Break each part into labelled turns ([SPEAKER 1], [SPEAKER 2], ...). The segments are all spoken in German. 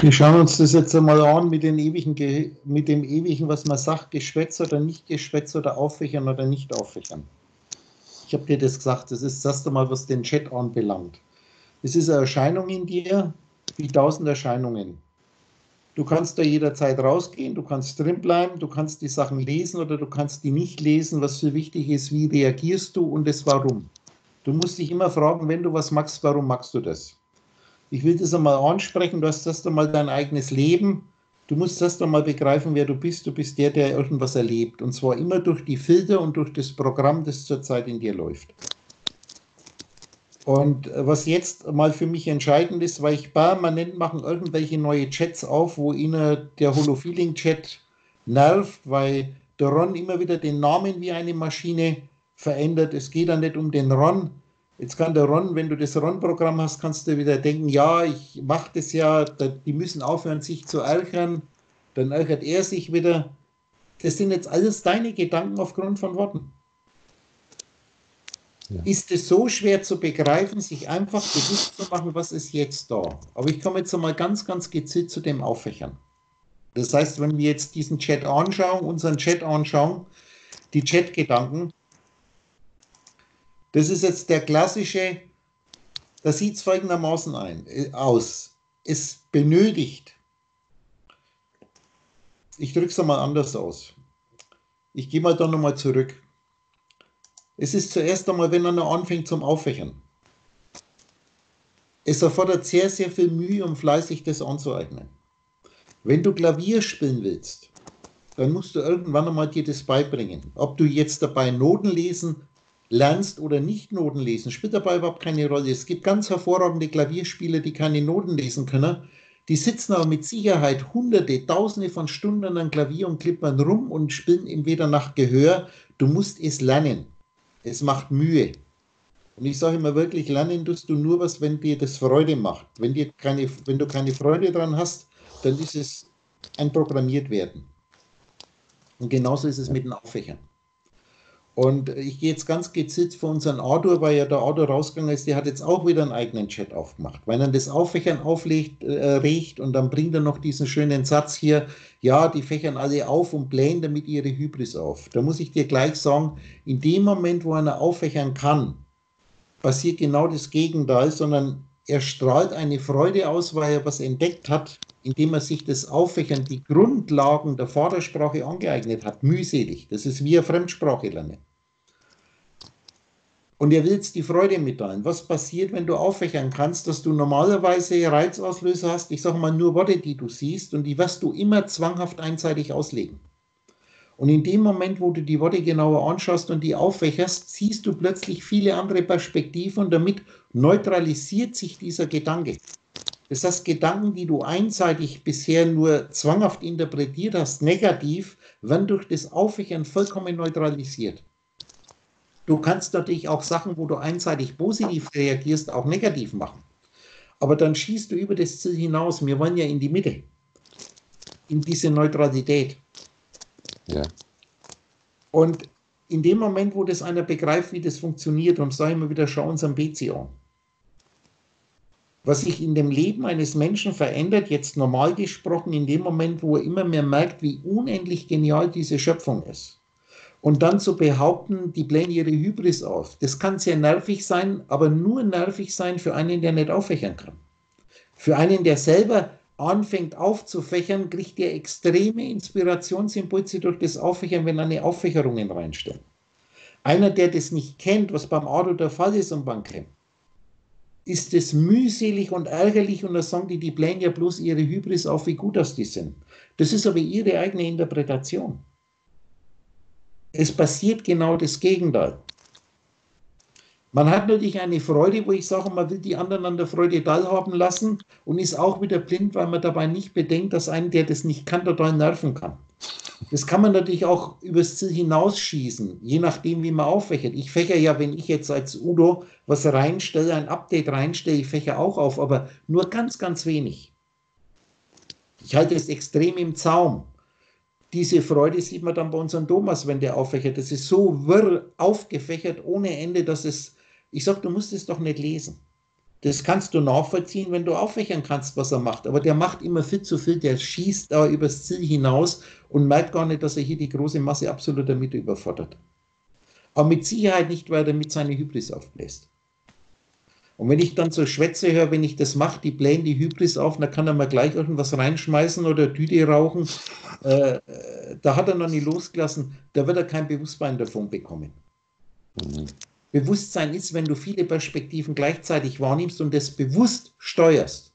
[SPEAKER 1] Wir schauen uns das jetzt einmal an mit, ewigen, mit dem ewigen, was man sagt, Geschwätz oder nicht Geschwätz oder Aufwächern oder nicht Aufwächern. Ich habe dir das gesagt, das ist das erste Mal, was den Chat anbelangt. Es ist eine Erscheinung in dir, wie tausend Erscheinungen. Du kannst da jederzeit rausgehen, du kannst drin bleiben, du kannst die Sachen lesen oder du kannst die nicht lesen. Was für wichtig ist, wie reagierst du und das Warum. Du musst dich immer fragen, wenn du was magst, warum magst du das? Ich will das einmal ansprechen, du hast erst einmal dein eigenes Leben. Du musst erst einmal begreifen, wer du bist. Du bist der, der irgendwas erlebt. Und zwar immer durch die Filter und durch das Programm, das zurzeit in dir läuft. Und äh, was jetzt mal für mich entscheidend ist, weil ich permanent machen irgendwelche neue Chats auf, wo ihnen der Holofeeling-Chat nervt, weil der Ron immer wieder den Namen wie eine Maschine verändert. Es geht dann nicht um den Ron. Jetzt kann der Ron, wenn du das Ron-Programm hast, kannst du wieder denken, ja, ich mache das ja, die müssen aufhören, sich zu ärgern. Dann ärgert er sich wieder. Das sind jetzt alles deine Gedanken aufgrund von Worten. Ja. Ist es so schwer zu begreifen, sich einfach bewusst zu machen, was ist jetzt da? Aber ich komme jetzt einmal ganz, ganz gezielt zu dem Auffächern. Das heißt, wenn wir jetzt diesen Chat anschauen, unseren Chat anschauen, die Chat-Gedanken, das ist jetzt der klassische, da sieht es folgendermaßen ein, äh, aus. Es benötigt, ich drücke es einmal anders aus. Ich gehe mal da nochmal zurück. Es ist zuerst einmal, wenn einer anfängt zum Aufwächern. Es erfordert sehr, sehr viel Mühe, um fleißig das anzueignen. Wenn du Klavier spielen willst, dann musst du irgendwann einmal dir das beibringen. Ob du jetzt dabei Noten lesen lernst oder nicht Noten lesen, spielt dabei überhaupt keine Rolle. Es gibt ganz hervorragende Klavierspieler, die keine Noten lesen können. Die sitzen aber mit Sicherheit hunderte, tausende von Stunden an Klavier und klippern rum und spielen entweder nach Gehör. Du musst es lernen. Es macht Mühe. Und ich sage immer wirklich, lernen tust du nur was, wenn dir das Freude macht. Wenn, dir keine, wenn du keine Freude dran hast, dann ist es ein Programmiertwerden. Und genauso ist es mit den Auffächern. Und ich gehe jetzt ganz gezielt für unseren Autor, weil ja der Autor rausgegangen ist, der hat jetzt auch wieder einen eigenen Chat aufgemacht. Weil er das Auffächern auflegt, äh, regt und dann bringt er noch diesen schönen Satz hier, ja, die fächern alle auf und blähen damit ihre Hybris auf. Da muss ich dir gleich sagen, in dem Moment, wo einer auffächern kann, passiert genau das Gegenteil, sondern er strahlt eine Freude aus, weil er was entdeckt hat, indem er sich das Auffächern, die Grundlagen der Vatersprache angeeignet hat, mühselig. Das ist wie eine Fremdsprache lernen. Und er will jetzt die Freude mitteilen. Was passiert, wenn du auffächern kannst, dass du normalerweise Reizauslöser hast, ich sage mal nur Worte, die du siehst, und die wirst du immer zwanghaft einseitig auslegen. Und in dem Moment, wo du die Worte genauer anschaust und die aufwächerst, siehst du plötzlich viele andere Perspektiven und damit neutralisiert sich dieser Gedanke. Das heißt, Gedanken, die du einseitig bisher nur zwanghaft interpretiert hast, negativ, werden durch das Aufwächern vollkommen neutralisiert. Du kannst natürlich auch Sachen, wo du einseitig positiv reagierst, auch negativ machen. Aber dann schießt du über das Ziel hinaus. Wir wollen ja in die Mitte, in diese Neutralität. Ja. Und in dem Moment, wo das einer begreift, wie das funktioniert, und sage immer wieder, schau uns am BC an. Was sich in dem Leben eines Menschen verändert, jetzt normal gesprochen, in dem Moment, wo er immer mehr merkt, wie unendlich genial diese Schöpfung ist und dann zu behaupten, die blähen ihre Hybris auf. Das kann sehr nervig sein, aber nur nervig sein für einen, der nicht auffächern kann. Für einen, der selber anfängt aufzufächern, kriegt er extreme Inspirationsimpulse durch das Auffächern, wenn eine Auffächerungen reinstellen. Einer, der das nicht kennt, was beim Auto der Fall ist und beim Camp, ist es mühselig und ärgerlich und da sagen die, die blähen ja bloß ihre Hybris auf, wie gut das die sind. Das ist aber ihre eigene Interpretation. Es passiert genau das Gegenteil. Man hat natürlich eine Freude, wo ich sage, man will die anderen an der Freude teilhaben lassen und ist auch wieder blind, weil man dabei nicht bedenkt, dass einen, der das nicht kann, total nerven kann. Das kann man natürlich auch übers Ziel hinausschießen, je nachdem, wie man auffächert. Ich fächer ja, wenn ich jetzt als Udo was reinstelle, ein Update reinstelle, ich fächer auch auf, aber nur ganz, ganz wenig. Ich halte es extrem im Zaum diese Freude sieht man dann bei unserem Thomas, wenn der auffächert. Das ist so wirr aufgefächert ohne Ende, dass es, ich sage, du musst es doch nicht lesen. Das kannst du nachvollziehen, wenn du aufwächern kannst, was er macht. Aber der macht immer viel zu viel, der schießt da übers Ziel hinaus und merkt gar nicht, dass er hier die große Masse absoluter Mitte überfordert. Aber mit Sicherheit nicht, weil er mit seiner Hybris aufbläst. Und wenn ich dann so Schwätze höre, wenn ich das mache, die blähen die Hybris auf, dann kann er mal gleich irgendwas reinschmeißen oder Tüte rauchen. Äh, da hat er noch nie losgelassen, da wird er kein Bewusstsein davon bekommen. Mhm. Bewusstsein ist, wenn du viele Perspektiven gleichzeitig wahrnimmst und das bewusst steuerst.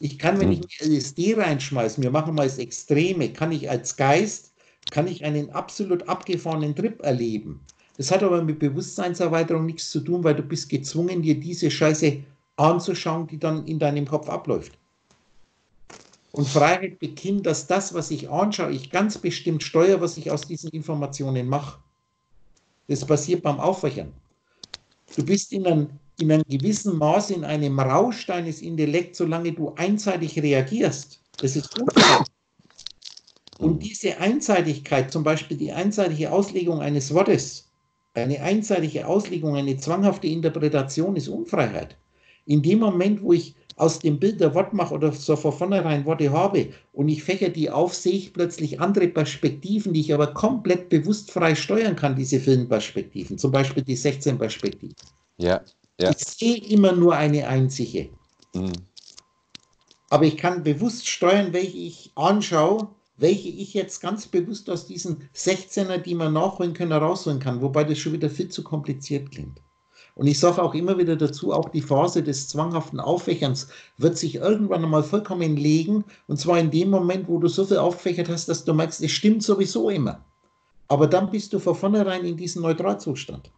[SPEAKER 1] Ich kann, wenn ich mir LSD reinschmeiße, wir machen mal das Extreme, kann ich als Geist, kann ich einen absolut abgefahrenen Trip erleben. Das hat aber mit Bewusstseinserweiterung nichts zu tun, weil du bist gezwungen, dir diese Scheiße anzuschauen, die dann in deinem Kopf abläuft. Und Freiheit beginnt, dass das, was ich anschaue, ich ganz bestimmt steuere, was ich aus diesen Informationen mache. Das passiert beim Aufwachern. Du bist in einem, in einem gewissen Maß in einem Rausch deines Intellekts, solange du einseitig reagierst. Das ist unfair. Und diese Einseitigkeit, zum Beispiel die einseitige Auslegung eines Wortes, eine einseitige Auslegung, eine zwanghafte Interpretation ist Unfreiheit. In dem Moment, wo ich aus dem Bild der Wortmache oder so von vornherein Worte habe und ich fächer die auf, sehe ich plötzlich andere Perspektiven, die ich aber komplett bewusst frei steuern kann, diese Filmperspektiven, zum Beispiel die 16 Perspektiven.
[SPEAKER 2] Ja, ja.
[SPEAKER 1] Ich sehe immer nur eine einzige. Mhm. Aber ich kann bewusst steuern, welche ich anschaue, welche ich jetzt ganz bewusst aus diesen 16er, die man nachholen können, rausholen kann, wobei das schon wieder viel zu kompliziert klingt. Und ich sage auch immer wieder dazu, auch die Phase des zwanghaften Aufwächerns wird sich irgendwann einmal vollkommen legen. Und zwar in dem Moment, wo du so viel aufwächert hast, dass du merkst, es stimmt sowieso immer. Aber dann bist du von vornherein in diesem Neutralzustand.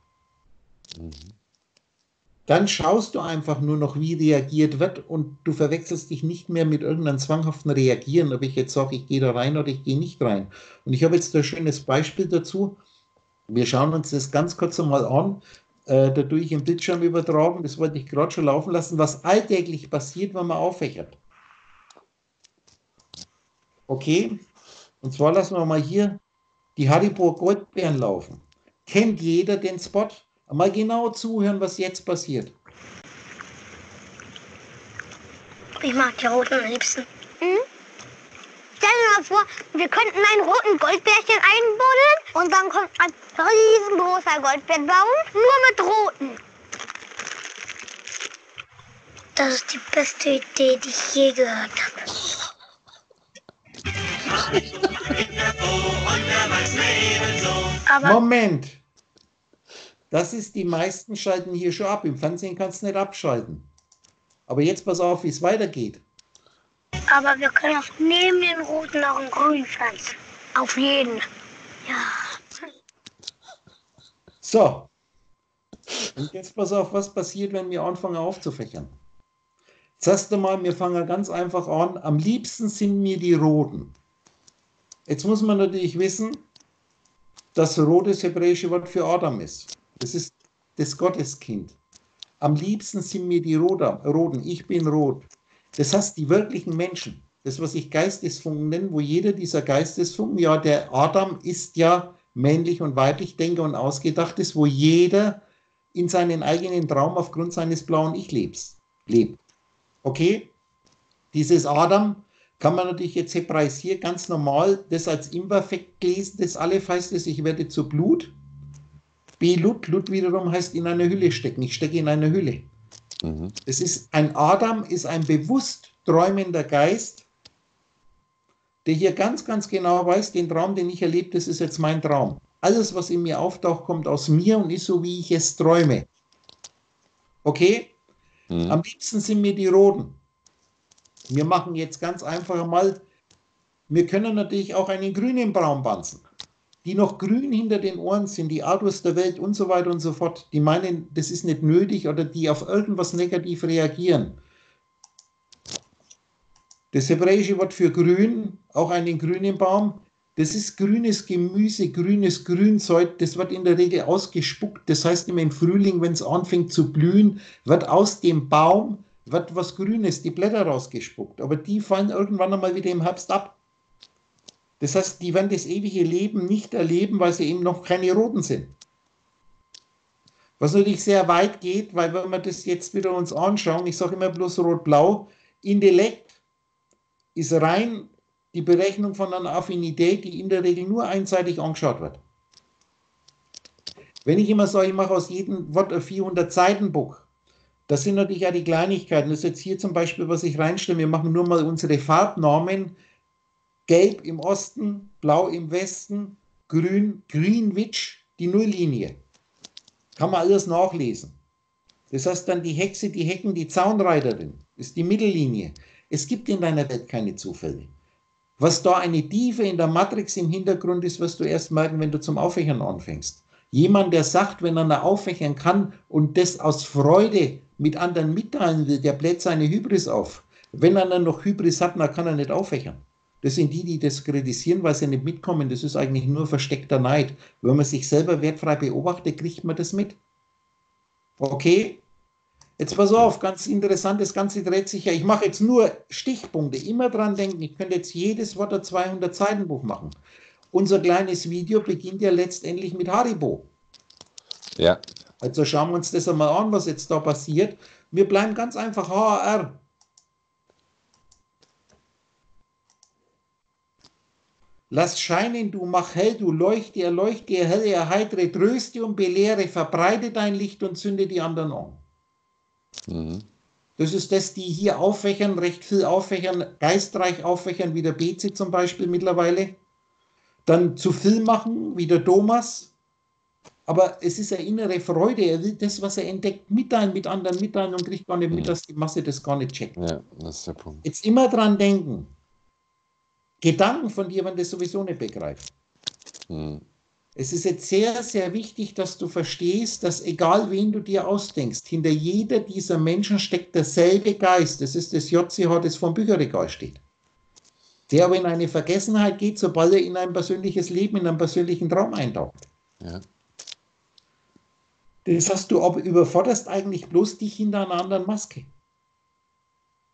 [SPEAKER 1] Mhm. Dann schaust du einfach nur noch, wie reagiert wird und du verwechselst dich nicht mehr mit irgendeinem zwanghaften Reagieren, ob ich jetzt sage, ich gehe da rein oder ich gehe nicht rein. Und ich habe jetzt ein schönes Beispiel dazu. Wir schauen uns das ganz kurz einmal an äh, dadurch im Bildschirm übertragen. Das wollte ich gerade schon laufen lassen, was alltäglich passiert, wenn man aufwächert. Okay, und zwar lassen wir mal hier die Haribo Goldbeeren laufen. Kennt jeder den Spot? Mal genau zuhören, was jetzt passiert.
[SPEAKER 3] Ich mag die roten am liebsten. Hm? Stell dir mal vor, wir könnten einen roten Goldbärchen einbuddeln und dann kommt ein riesengroßer Goldbeerbaum, nur mit roten. Das ist die beste Idee, die ich je gehört habe.
[SPEAKER 1] Aber Moment. Das ist, die meisten schalten hier schon ab. Im Fernsehen kannst du nicht abschalten. Aber jetzt pass auf, wie es weitergeht.
[SPEAKER 3] Aber wir können auch neben den roten auch einen grünen pflanzen. Auf jeden. Ja.
[SPEAKER 1] So. Und jetzt pass auf, was passiert, wenn wir anfangen aufzufächern. Hast du mal, wir fangen ganz einfach an. Am liebsten sind mir die roten. Jetzt muss man natürlich wissen, dass rot das hebräische Wort für Adam ist. Das ist das Gotteskind. Am liebsten sind mir die Roten. Ich bin rot. Das heißt, die wirklichen Menschen, das, was ich Geistesfunken nenne, wo jeder dieser Geistesfunken, ja, der Adam ist ja männlich und weiblich denke und ausgedacht ist, wo jeder in seinen eigenen Traum aufgrund seines blauen Ich-Lebens lebt. Okay? Dieses Adam kann man natürlich jetzt hebräisieren, ganz normal, das als Imperfekt lesen, das Aleph heißt es, ich werde zu Blut. Belut, Lut wiederum heißt in einer Hülle stecken, ich stecke in einer Hülle. Mhm. Es ist ein Adam, ist ein bewusst träumender Geist, der hier ganz, ganz genau weiß, den Traum, den ich erlebe, das ist jetzt mein Traum. Alles, was in mir auftaucht, kommt aus mir und ist so, wie ich es träume. Okay? Mhm. Am liebsten sind mir die Roten. Wir machen jetzt ganz einfach mal, wir können natürlich auch einen grünen Baum banzen die noch grün hinter den Ohren sind, die Autos der Welt und so weiter und so fort, die meinen, das ist nicht nötig oder die auf irgendwas negativ reagieren. Das hebräische Wort für grün, auch einen grünen Baum, das ist grünes Gemüse, grünes Grünzeug, das wird in der Regel ausgespuckt. Das heißt im Frühling, wenn es anfängt zu blühen, wird aus dem Baum wird was Grünes, die Blätter rausgespuckt. Aber die fallen irgendwann einmal wieder im Herbst ab. Das heißt, die werden das ewige Leben nicht erleben, weil sie eben noch keine Roten sind. Was natürlich sehr weit geht, weil wenn wir das jetzt wieder uns anschauen, ich sage immer bloß rot-blau, Intellekt ist rein die Berechnung von einer Affinität, die in der Regel nur einseitig angeschaut wird. Wenn ich immer sage, ich mache aus jedem Wort ein 400 Seiten Buch, das sind natürlich auch die Kleinigkeiten. Das ist jetzt hier zum Beispiel, was ich reinstelle. Wir machen nur mal unsere Farbnamen. Gelb im Osten, Blau im Westen, Grün, Greenwich, die Nulllinie. Kann man alles nachlesen. Das heißt dann die Hexe, die Hecken, die Zaunreiterin, ist die Mittellinie. Es gibt in deiner Welt keine Zufälle. Was da eine Tiefe in der Matrix im Hintergrund ist, wirst du erst merken, wenn du zum Aufwächern anfängst. Jemand, der sagt, wenn er aufwächern kann und das aus Freude mit anderen mitteilen will, der bläht seine Hybris auf. Wenn er dann noch Hybris hat, dann kann er nicht aufwächern. Das sind die, die das kritisieren, weil sie nicht mitkommen. Das ist eigentlich nur versteckter Neid. Wenn man sich selber wertfrei beobachtet, kriegt man das mit. Okay? Jetzt pass auf, ganz interessant, das Ganze dreht sich ja. Ich mache jetzt nur Stichpunkte. Immer dran denken, ich könnte jetzt jedes Wort ein 200 Seiten Buch machen. Unser kleines Video beginnt ja letztendlich mit Haribo.
[SPEAKER 2] Ja.
[SPEAKER 1] Also schauen wir uns das einmal an, was jetzt da passiert. Wir bleiben ganz einfach HAR. Lass scheinen, du mach hell, du leuchte, erleuchte, erhelle, erheitere, tröste und belehre, verbreite dein Licht und zünde die anderen an. Mhm. Das ist das, die hier aufwächern, recht viel aufwächern, geistreich aufwächern, wie der BC zum Beispiel mittlerweile. Dann zu viel machen, wie der Thomas. Aber es ist eine innere Freude. Er will das, was er entdeckt, mitteilen, mit anderen mitteilen und kriegt gar nicht mit, dass die Masse das gar nicht checkt.
[SPEAKER 2] Ja, das ist der Punkt.
[SPEAKER 1] Jetzt immer dran denken. Gedanken von dir, wenn das sowieso nicht begreift. Hm. Es ist jetzt sehr, sehr wichtig, dass du verstehst, dass egal wen du dir ausdenkst, hinter jeder dieser Menschen steckt derselbe Geist. Das ist das JCH, das vom Bücherregal steht. Der aber in eine Vergessenheit geht, sobald er in ein persönliches Leben, in einen persönlichen Traum eintaucht. Ja. Das heißt, du überforderst eigentlich bloß dich hinter einer anderen Maske.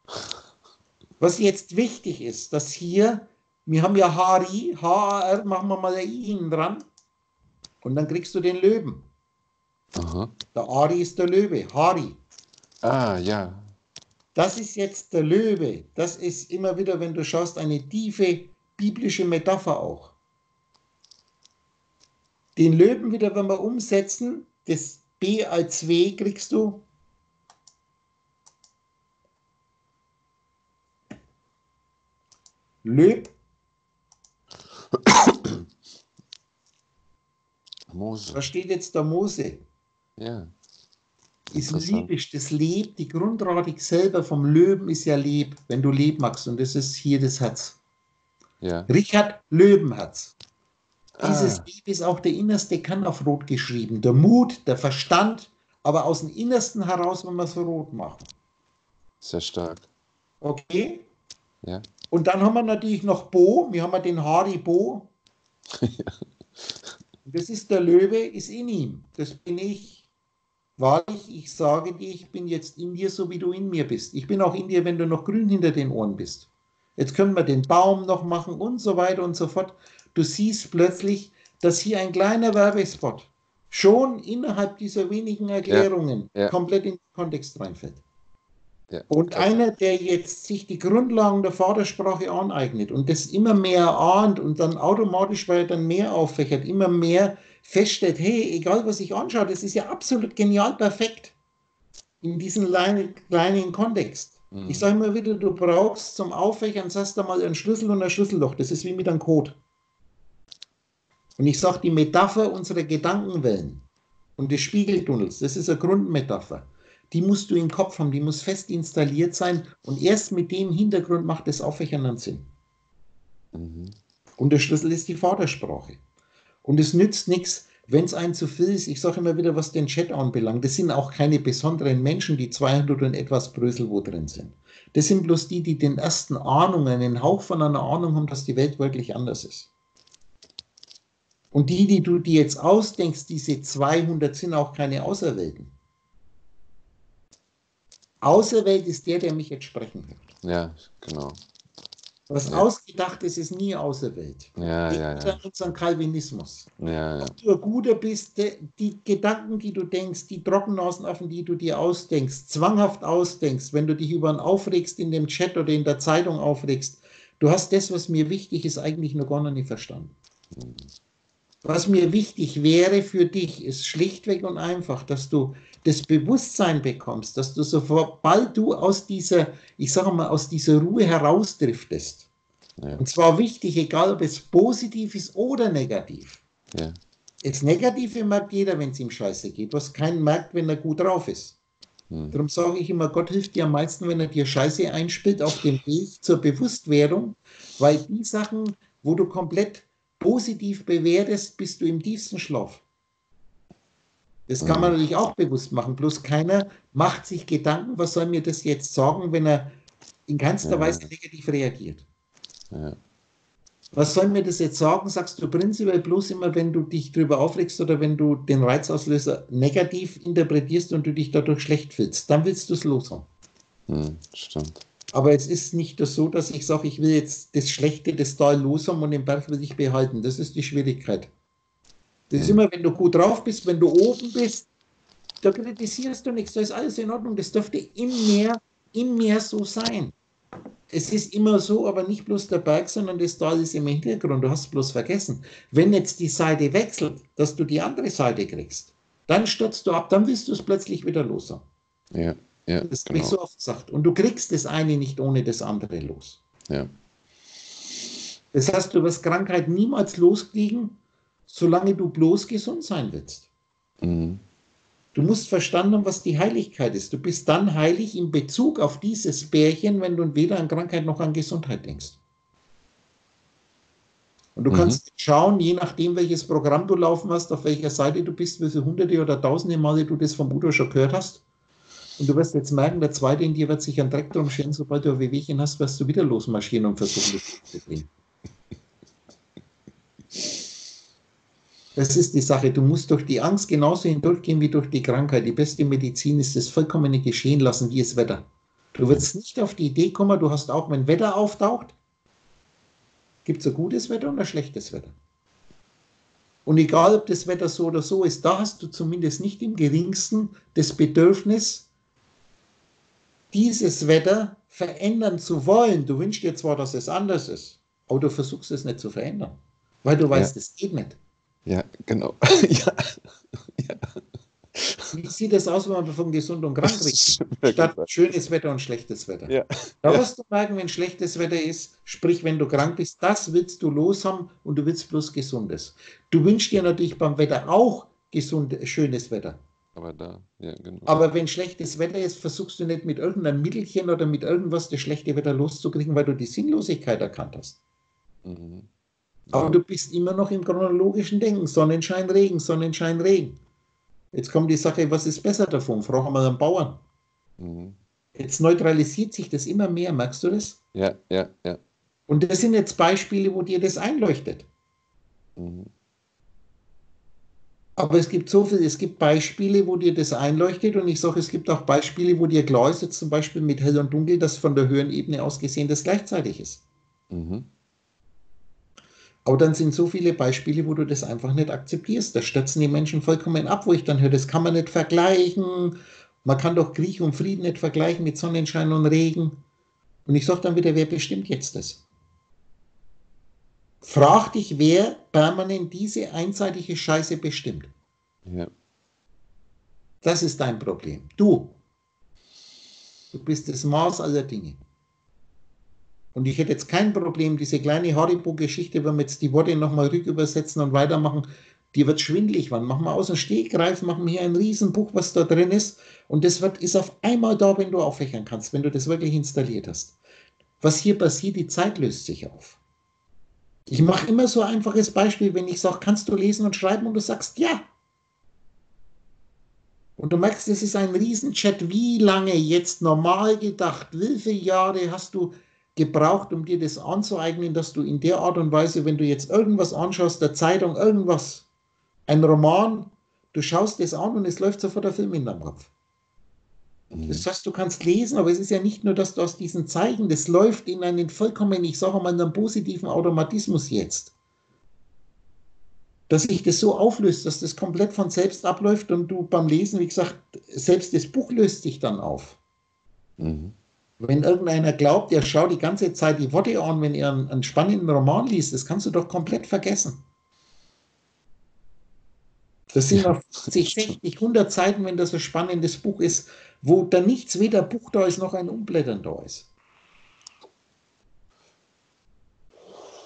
[SPEAKER 1] Was jetzt wichtig ist, dass hier, wir haben ja Hari, HR, machen wir mal ein I hinten dran. Und dann kriegst du den Löwen. Aha. Der Ari ist der Löwe, Hari.
[SPEAKER 2] Ah, ja.
[SPEAKER 1] Das ist jetzt der Löwe. Das ist immer wieder, wenn du schaust, eine tiefe biblische Metapher auch. Den Löwen wieder, wenn wir umsetzen, das B als W kriegst du. Löb. Mose. Da steht jetzt der Mose.
[SPEAKER 2] Ja.
[SPEAKER 1] Ist liebisch, das lebt, die Grundradik selber vom Löwen ist ja Leb, wenn du Leb magst, und das ist hier das Herz.
[SPEAKER 2] Ja.
[SPEAKER 1] Richard Löwenherz. Dieses ah. Leb ist auch der innerste Kern auf Rot geschrieben. Der Mut, der Verstand, aber aus dem Innersten heraus, wenn wir es rot machen.
[SPEAKER 2] Sehr stark.
[SPEAKER 1] Okay?
[SPEAKER 2] Ja.
[SPEAKER 1] Und dann haben wir natürlich noch Bo, wir haben ja den Hari Bo. ja. Das ist der Löwe, ist in ihm. Das bin ich. Wahrlich, ich sage dir, ich bin jetzt in dir, so wie du in mir bist. Ich bin auch in dir, wenn du noch grün hinter den Ohren bist. Jetzt können wir den Baum noch machen und so weiter und so fort. Du siehst plötzlich, dass hier ein kleiner Werbespot schon innerhalb dieser wenigen Erklärungen ja, ja. komplett in den Kontext reinfällt. Ja, und einer, der jetzt sich die Grundlagen der Vatersprache aneignet und das immer mehr ahnt und dann automatisch, weil er dann mehr auffächert, immer mehr feststellt, hey, egal was ich anschaue, das ist ja absolut genial perfekt in diesem kleinen, kleinen Kontext. Mhm. Ich sage immer wieder, du brauchst zum Auffächern, sagst du mal einen Schlüssel und ein Schlüsselloch. Das ist wie mit einem Code. Und ich sage, die Metapher unserer Gedankenwellen und des Spiegeltunnels, das ist eine Grundmetapher die musst du im Kopf haben, die muss fest installiert sein und erst mit dem Hintergrund macht das Aufwächern dann Sinn. Mhm. Und der Schlüssel ist die Vatersprache. Und es nützt nichts, wenn es ein zu viel ist. Ich sage immer wieder, was den Chat anbelangt, das sind auch keine besonderen Menschen, die 200 und etwas Brösel wo drin sind. Das sind bloß die, die den ersten Ahnungen, einen Hauch von einer Ahnung haben, dass die Welt wirklich anders ist. Und die, die du dir jetzt ausdenkst, diese 200 sind auch keine Auserwählten. Auserwählt ist der, der mich jetzt sprechen hört.
[SPEAKER 2] Ja, genau.
[SPEAKER 1] Was
[SPEAKER 2] Ja.
[SPEAKER 1] ausgedacht ist, ist nie Außerwelt.
[SPEAKER 2] Ja, ja, ja.
[SPEAKER 1] an unseren Kalvinismus.
[SPEAKER 2] Ja, ja.
[SPEAKER 1] Ob du ein Guter bist, de- die Gedanken, die du denkst, die Trockennasenaffen, die du dir ausdenkst, zwanghaft ausdenkst, wenn du dich über einen aufregst in dem Chat oder in der Zeitung aufregst, du hast das, was mir wichtig ist, eigentlich noch gar noch nicht verstanden. Was mir wichtig wäre für dich, ist schlichtweg und einfach, dass du das Bewusstsein bekommst, dass du sobald du aus dieser, ich sage mal, aus dieser Ruhe herausdriftest,
[SPEAKER 2] Ja.
[SPEAKER 1] und zwar wichtig, egal ob es positiv ist oder negativ,
[SPEAKER 2] Ja.
[SPEAKER 1] das Negative merkt jeder, wenn es ihm scheiße geht, was keinen merkt, wenn er gut drauf ist.
[SPEAKER 2] Hm.
[SPEAKER 1] Darum sage ich immer, Gott hilft dir am meisten, wenn er dir Scheiße einspielt auf dem Weg zur Bewusstwerdung, weil die Sachen, wo du komplett positiv bewertest, bist du im tiefsten Schlaf. Das kann man
[SPEAKER 2] Mhm.
[SPEAKER 1] natürlich auch bewusst machen, bloß keiner macht sich Gedanken, was soll mir das jetzt sagen, wenn er in keinster
[SPEAKER 2] Ja.
[SPEAKER 1] Weise negativ reagiert.
[SPEAKER 2] Ja.
[SPEAKER 1] Was soll mir das jetzt sagen? Sagst du prinzipiell bloß immer, wenn du dich darüber aufregst oder wenn du den Reizauslöser negativ interpretierst und du dich dadurch schlecht fühlst, dann willst du es loshaben.
[SPEAKER 2] Hm. Stimmt.
[SPEAKER 1] Aber es ist nicht so, dass ich sage, ich will jetzt das Schlechte, das Tal loshaben und den Berg will ich behalten. Das ist die Schwierigkeit. Das ist immer, wenn du gut drauf bist, wenn du oben bist, da kritisierst du nichts, da ist alles in Ordnung. Das dürfte in mir so sein. Es ist immer so, aber nicht bloß der Berg, sondern das Tal ist im Hintergrund. Du hast es bloß vergessen. Wenn jetzt die Seite wechselt, dass du die andere Seite kriegst, dann stürzt du ab, dann willst du es plötzlich wieder los haben.
[SPEAKER 2] Ja. Ja.
[SPEAKER 1] Das habe ich
[SPEAKER 2] Genau.
[SPEAKER 1] so oft gesagt. Und du kriegst das eine nicht ohne das andere los.
[SPEAKER 2] Ja.
[SPEAKER 1] Das heißt, du wirst Krankheit niemals loskriegen, solange du bloß gesund sein willst.
[SPEAKER 2] Mhm.
[SPEAKER 1] Du musst verstanden haben, was die Heiligkeit ist. Du bist dann heilig in Bezug auf dieses Bärchen, wenn du weder an Krankheit noch an Gesundheit denkst. Und du
[SPEAKER 2] Mhm.
[SPEAKER 1] kannst schauen, je nachdem, welches Programm du laufen hast, auf welcher Seite du bist, wie viele hunderte oder tausende Male du das vom Udo schon gehört hast. Und du wirst jetzt merken, der zweite in dir wird sich an Dreck drum scheren, sobald du ein Wehwehchen hast, wirst du wieder losmarschieren und versuchen, das zu bringen. Das ist die Sache. Du musst durch die Angst genauso hindurchgehen wie durch die Krankheit. Die beste Medizin ist das vollkommene Geschehen lassen, wie das Wetter. Du wirst nicht auf die Idee kommen, du hast auch, wenn Wetter auftaucht, gibt es ein gutes Wetter und ein schlechtes Wetter. Und egal, ob das Wetter so oder so ist, da hast du zumindest nicht im geringsten das Bedürfnis, dieses Wetter verändern zu wollen. Du wünschst dir zwar, dass es anders ist, aber du versuchst es nicht zu verändern, weil du weißt, es geht nicht.
[SPEAKER 2] Ja, genau. ja.
[SPEAKER 1] Wie sieht es aus, wenn man von gesund und krank redet? Statt schönes Wetter und schlechtes Wetter.
[SPEAKER 2] Ja.
[SPEAKER 1] Da
[SPEAKER 2] Ja.
[SPEAKER 1] wirst du merken, wenn schlechtes Wetter ist, sprich, wenn du krank bist, das willst du loshaben und du willst bloß Gesundes. Du wünschst dir natürlich beim Wetter auch gesund, schönes Wetter.
[SPEAKER 2] Aber da, ja, genau.
[SPEAKER 1] Aber wenn schlechtes Wetter ist, versuchst du nicht mit irgendeinem Mittelchen oder mit irgendwas das schlechte Wetter loszukriegen, weil du die Sinnlosigkeit erkannt hast.
[SPEAKER 2] Mhm.
[SPEAKER 1] Aber du bist immer noch im chronologischen Denken. Sonnenschein, Regen, Sonnenschein, Regen. Jetzt kommt die Sache, was ist besser davon? Fragen wir den Bauern.
[SPEAKER 2] Mhm.
[SPEAKER 1] Jetzt neutralisiert sich das immer mehr, merkst du das?
[SPEAKER 2] Ja, ja, ja.
[SPEAKER 1] Und das sind jetzt Beispiele, wo dir das einleuchtet.
[SPEAKER 2] Mhm.
[SPEAKER 1] Aber es gibt so viel, es gibt Beispiele, wo dir das einleuchtet und ich sage, es gibt auch Beispiele, wo dir klar ist, jetzt zum Beispiel mit hell und dunkel, dass von der höheren Ebene aus gesehen das gleichzeitig ist.
[SPEAKER 2] Mhm.
[SPEAKER 1] Aber dann sind so viele Beispiele, wo du das einfach nicht akzeptierst. Da stürzen die Menschen vollkommen ab, wo ich dann höre, das kann man nicht vergleichen. Man kann doch Krieg und Frieden nicht vergleichen mit Sonnenschein und Regen. Und ich sage dann wieder, wer bestimmt jetzt das? Frag dich, wer permanent diese einseitige Scheiße bestimmt.
[SPEAKER 2] Ja.
[SPEAKER 1] Das ist dein Problem. Du. Du bist das Maß aller Dinge. Und ich hätte jetzt kein Problem, diese kleine Haribo-Geschichte, wenn wir jetzt die Worte nochmal rückübersetzen und weitermachen, die wird schwindlig. Wann machen wir aus dem Stegreif, machen wir hier ein Riesenbuch, was da drin ist. Und das wird, ist auf einmal da, wenn du aufwächern kannst, wenn du das wirklich installiert hast. Was hier passiert, die Zeit löst sich auf. Ich mache immer so ein einfaches Beispiel, wenn ich sage, kannst du lesen und schreiben und du sagst ja. Und du merkst, es ist ein Riesenchat. Wie lange jetzt normal gedacht, wie viele Jahre hast du gebraucht, um dir das anzueignen, dass du in der Art und Weise, wenn du jetzt irgendwas anschaust, der Zeitung, irgendwas, ein Roman, du schaust es an und es läuft sofort der Film in deinem Kopf.
[SPEAKER 2] Mhm.
[SPEAKER 1] Das heißt, du kannst lesen, aber es ist ja nicht nur, dass du aus diesen Zeichen, das läuft in einen vollkommen, ich sage mal, einen positiven Automatismus jetzt. Dass sich das so auflöst, dass das komplett von selbst abläuft und du beim Lesen, wie gesagt, selbst das Buch löst sich dann auf.
[SPEAKER 2] Mhm.
[SPEAKER 1] Wenn irgendeiner glaubt, er schaut die ganze Zeit die Worte an, wenn er einen, einen spannenden Roman liest, das kannst du doch komplett vergessen. Das sind noch 50, 60, 100 Seiten, wenn das ein spannendes Buch ist, wo da nichts, weder Buch da ist, noch ein Umblättern da ist.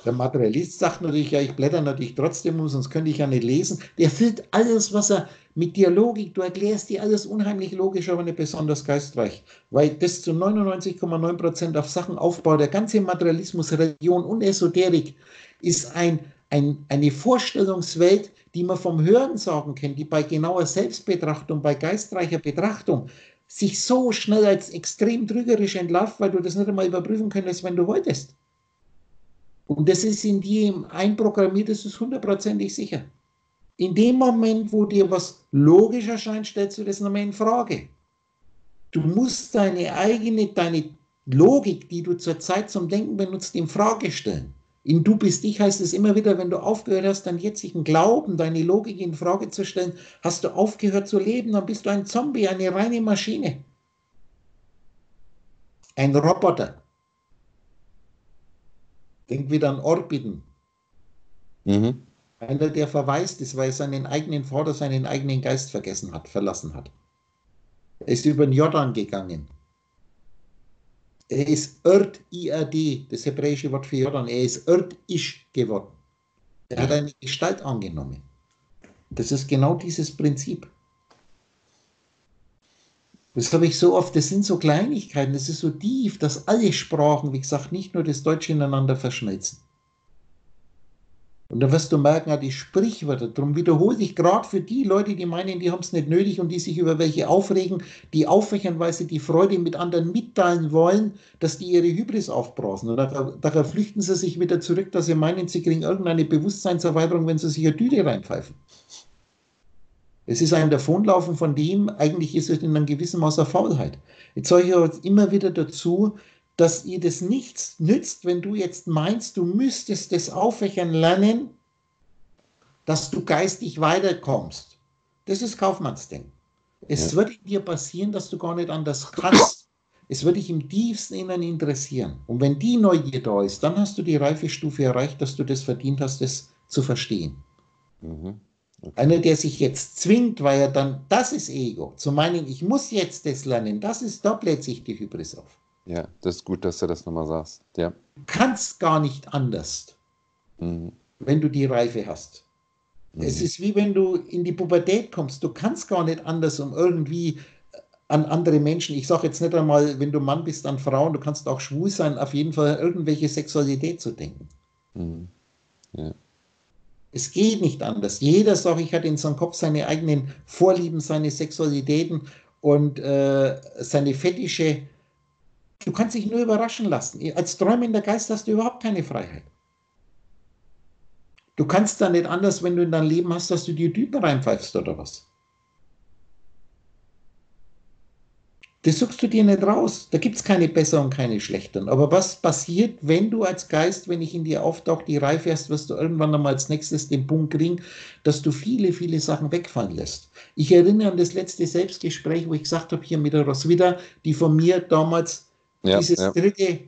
[SPEAKER 1] Der Materialist sagt natürlich, ja, ich blätter natürlich trotzdem um, sonst könnte ich ja nicht lesen. Der füllt alles, was er mit dir Logik, du erklärst dir alles unheimlich logisch, aber nicht besonders geistreich, weil das zu 99,9 Prozent auf Sachen aufbaut. Der ganze Materialismus, Religion und Esoterik ist ein, ein, eine Vorstellungswelt, die man vom Hörensagen kennt, die bei genauer Selbstbetrachtung, bei geistreicher Betrachtung sich so schnell als extrem trügerisch entlarvt, weil du das nicht einmal überprüfen könntest, wenn du wolltest. Und das ist in dir einprogrammiert, das ist hundertprozentig sicher. In dem Moment, wo dir was logisch erscheint, stellst du das nochmal in Frage. Du musst deine eigene, deine Logik, die du zurzeit zum Denken benutzt, in Frage stellen. In Du bist ich heißt es immer wieder, wenn du aufgehört hast, deinen jetzigen Glauben, deine Logik in Frage zu stellen, hast du aufgehört zu leben, dann bist du ein Zombie, eine reine Maschine. Ein Roboter. Denk wieder an Orbiten.
[SPEAKER 2] Mhm.
[SPEAKER 1] Einer, der verwaist ist, weil er seinen eigenen Vater, seinen eigenen Geist vergessen hat, verlassen hat. Er ist über den Jordan gegangen. Er ist Erd, IRD, das hebräische Wort für Jordan. Er ist Erd-Isch geworden. Er hat eine Gestalt angenommen. Das ist genau dieses Prinzip. Das habe ich so oft, das sind so Kleinigkeiten, das ist so tief, dass alle Sprachen, wie gesagt, nicht nur das Deutsche ineinander verschmelzen. Und da wirst du merken, ja, die Sprichwörter, darum wiederhole ich gerade für die Leute, die meinen, die haben es nicht nötig und die sich über welche aufregen, die aufwächern, weil sie die Freude mit anderen mitteilen wollen, dass die ihre Hybris aufbrasen. Und daher flüchten sie sich wieder zurück, dass sie meinen, sie kriegen irgendeine Bewusstseinserweiterung, wenn sie sich eine Tüte reinpfeifen. Es ist ein Davonlaufen von dem, eigentlich ist es in einem gewissen Maß eine Faulheit. Jetzt sage ich euch immer wieder dazu, dass ihr das nichts nützt, wenn du jetzt meinst, du müsstest das Aufwächern lernen, dass du geistig weiterkommst. Das ist Kaufmannsdenken. Es
[SPEAKER 2] Ja.
[SPEAKER 1] wird in dir passieren, dass du gar nicht anders kannst. Es wird dich im tiefsten Innern interessieren. Und wenn die Neugier da ist, dann hast du die Reifestufe erreicht, dass du das verdient hast, das zu verstehen.
[SPEAKER 2] Mhm.
[SPEAKER 1] Einer, der sich jetzt zwingt, weil er dann, das ist Ego, zu meinen, ich muss jetzt das lernen, das ist, da bläht sich die Hybris auf.
[SPEAKER 2] Ja, das ist gut, dass du das nochmal sagst. Ja.
[SPEAKER 1] Du kannst gar nicht anders,
[SPEAKER 2] Mhm.
[SPEAKER 1] wenn du die Reife hast. Es
[SPEAKER 2] Mhm.
[SPEAKER 1] ist wie wenn du in die Pubertät kommst. Du kannst gar nicht anders, um irgendwie an andere Menschen, ich sage jetzt nicht einmal, wenn du Mann bist, an Frauen, du kannst auch schwul sein, auf jeden Fall irgendwelche Sexualität zu denken.
[SPEAKER 2] Mhm. Ja.
[SPEAKER 1] Es geht nicht anders. Jeder, sage ich, hat in seinem Kopf seine eigenen Vorlieben, seine Sexualitäten und äh, seine Fetische. Du kannst dich nur überraschen lassen. Als träumender Geist hast du überhaupt keine Freiheit. Du kannst da nicht anders, wenn du in dein Leben hast, dass du die Typen reinpfeifst oder was. Das suchst du dir nicht raus. Da gibt es keine besseren und keine schlechteren. Aber was passiert, wenn du als Geist, wenn ich in dir auftauche, die Reife hast, wirst du irgendwann einmal als nächstes den Punkt kriegen, dass du viele, viele Sachen wegfallen lässt. Ich erinnere an das letzte Selbstgespräch, wo ich gesagt habe, hier mit der Roswitha, die von mir damals
[SPEAKER 2] Ja,
[SPEAKER 1] dieses
[SPEAKER 2] ja.
[SPEAKER 1] dritte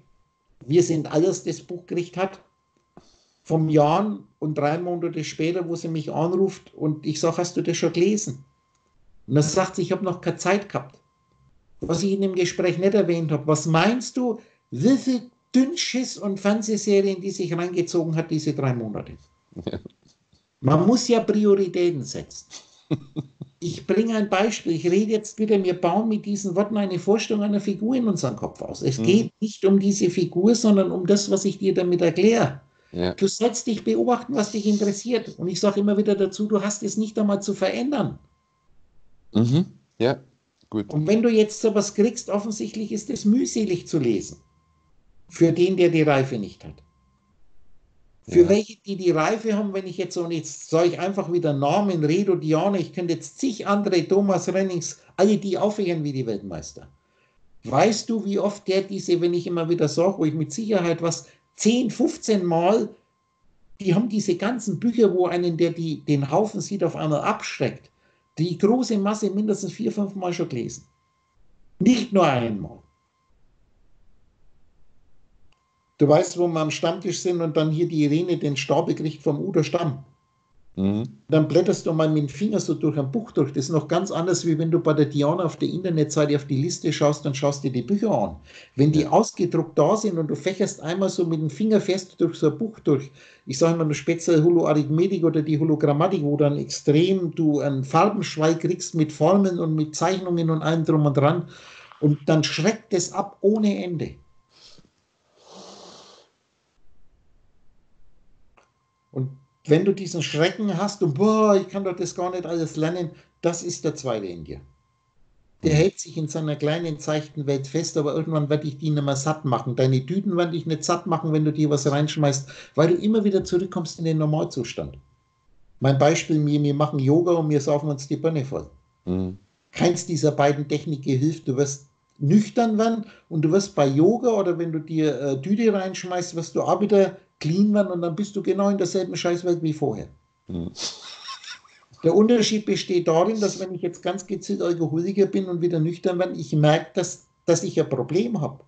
[SPEAKER 1] Wir sind alles das Buch gekriegt hat. Vom Jahr und drei Monate später, wo sie mich anruft und ich sage, hast du das schon gelesen? Und dann sagt sie, ich habe noch keine Zeit gehabt. Was ich in dem Gespräch nicht erwähnt habe, was meinst du, wie viel Dünnschiss und Fernsehserien, die sich reingezogen hat, diese drei Monate?
[SPEAKER 2] Ja.
[SPEAKER 1] Man muss ja Prioritäten setzen. Ich bringe ein Beispiel. Ich rede jetzt wieder, wir bauen mit diesen Worten eine Vorstellung einer Figur in unserem Kopf aus. Es
[SPEAKER 2] Mhm.
[SPEAKER 1] geht nicht um diese Figur, sondern um das, was ich dir damit erkläre.
[SPEAKER 2] Ja.
[SPEAKER 1] Du sollst dich beobachten, was dich interessiert. Und ich sage immer wieder dazu, du hast es nicht einmal zu verändern.
[SPEAKER 2] Mhm. Ja, gut.
[SPEAKER 1] Und wenn du jetzt sowas kriegst, offensichtlich ist es mühselig zu lesen. Für den, der die Reife nicht hat. Für
[SPEAKER 2] Ja.
[SPEAKER 1] welche, die die Reife haben, wenn ich jetzt so, und jetzt sage ich einfach wieder Namen, Redo, Diane, ich könnte jetzt zig andere, Thomas Rennings, alle die aufhören wie die Weltmeister. Weißt du, wie oft der diese, wenn ich immer wieder sage, wo ich mit Sicherheit was 10, 15 Mal, die haben diese ganzen Bücher, wo einen, der die, den Haufen sieht, auf einmal abschreckt. Die große Masse mindestens vier, fünf Mal schon gelesen. Nicht nur einmal. Du weißt, wo wir am Stammtisch sind und dann hier die Irene den Stapel kriegt vom Udo Stamm.
[SPEAKER 2] Mhm.
[SPEAKER 1] Dann blätterst du mal mit dem Finger so durch ein Buch durch. Das ist noch ganz anders, wie wenn du bei der Diana auf der Internetseite auf die Liste schaust und schaust dir die Bücher an. Wenn die
[SPEAKER 2] Ja.
[SPEAKER 1] ausgedruckt da sind und du fächerst einmal so mit dem Finger fest durch so ein Buch durch, ich sage immer nur speziell Holoarithmetik oder die Hologrammatik, wo dann extrem du einen Farbenschweig kriegst mit Formeln und mit Zeichnungen und allem drum und dran und dann schreckt es ab ohne Ende. Und wenn du diesen Schrecken hast und boah, ich kann doch das gar nicht alles lernen, das ist der zweite in dir. Der
[SPEAKER 2] Mhm.
[SPEAKER 1] hält sich in seiner kleinen, seichten Welt fest, aber irgendwann werde ich die nicht mehr satt machen. Deine Tüten werden dich nicht satt machen, wenn du dir was reinschmeißt, weil du immer wieder zurückkommst in den Normalzustand. Mein Beispiel, wir, wir machen Yoga und wir saufen uns die Birne voll.
[SPEAKER 2] Mhm.
[SPEAKER 1] Keins dieser beiden Techniken hilft. Du wirst nüchtern werden und du wirst bei Yoga oder wenn du dir äh, Tüte reinschmeißt, wirst du auch wieder clean werden und dann bist du genau in derselben Scheißwelt wie vorher.
[SPEAKER 2] Mhm.
[SPEAKER 1] Der Unterschied besteht darin, dass wenn ich jetzt ganz gezielt Alkoholiker bin und wieder nüchtern werde, ich merke, dass, dass ich ein Problem habe.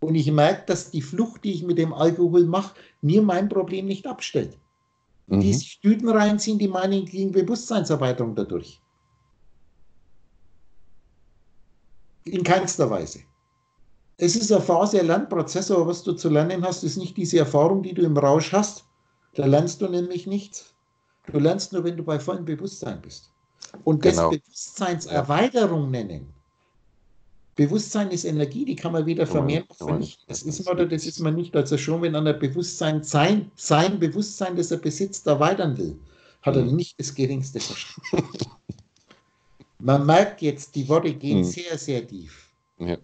[SPEAKER 1] Und ich merke, dass die Flucht, die ich mit dem Alkohol mache, mir mein Problem nicht abstellt. Die
[SPEAKER 2] Mhm.
[SPEAKER 1] sich Tüten reinziehen, die meinen, die kriegen Bewusstseinserweiterung dadurch. In keinster Weise. Es ist eine Phase, ein Lernprozess, aber was du zu lernen hast, ist nicht diese Erfahrung, die du im Rausch hast. Da lernst du nämlich nichts. Du lernst nur, wenn du bei vollem Bewusstsein bist. Und das
[SPEAKER 2] Genau.
[SPEAKER 1] Bewusstseinserweiterung nennen. Bewusstsein ist Energie, die kann man weder
[SPEAKER 2] man-
[SPEAKER 1] vermehren noch
[SPEAKER 2] man
[SPEAKER 1] vernichten.
[SPEAKER 2] nicht.
[SPEAKER 1] Das
[SPEAKER 2] Das ist
[SPEAKER 1] man oder das ist man nicht. Also schon, wenn einer Bewusstsein sein, sein Bewusstsein, das er besitzt, erweitern will, hat er
[SPEAKER 2] Mhm.
[SPEAKER 1] nicht das geringste Verständnis. Man merkt jetzt, die Worte gehen
[SPEAKER 2] Mhm.
[SPEAKER 1] sehr, sehr tief.
[SPEAKER 2] Ja.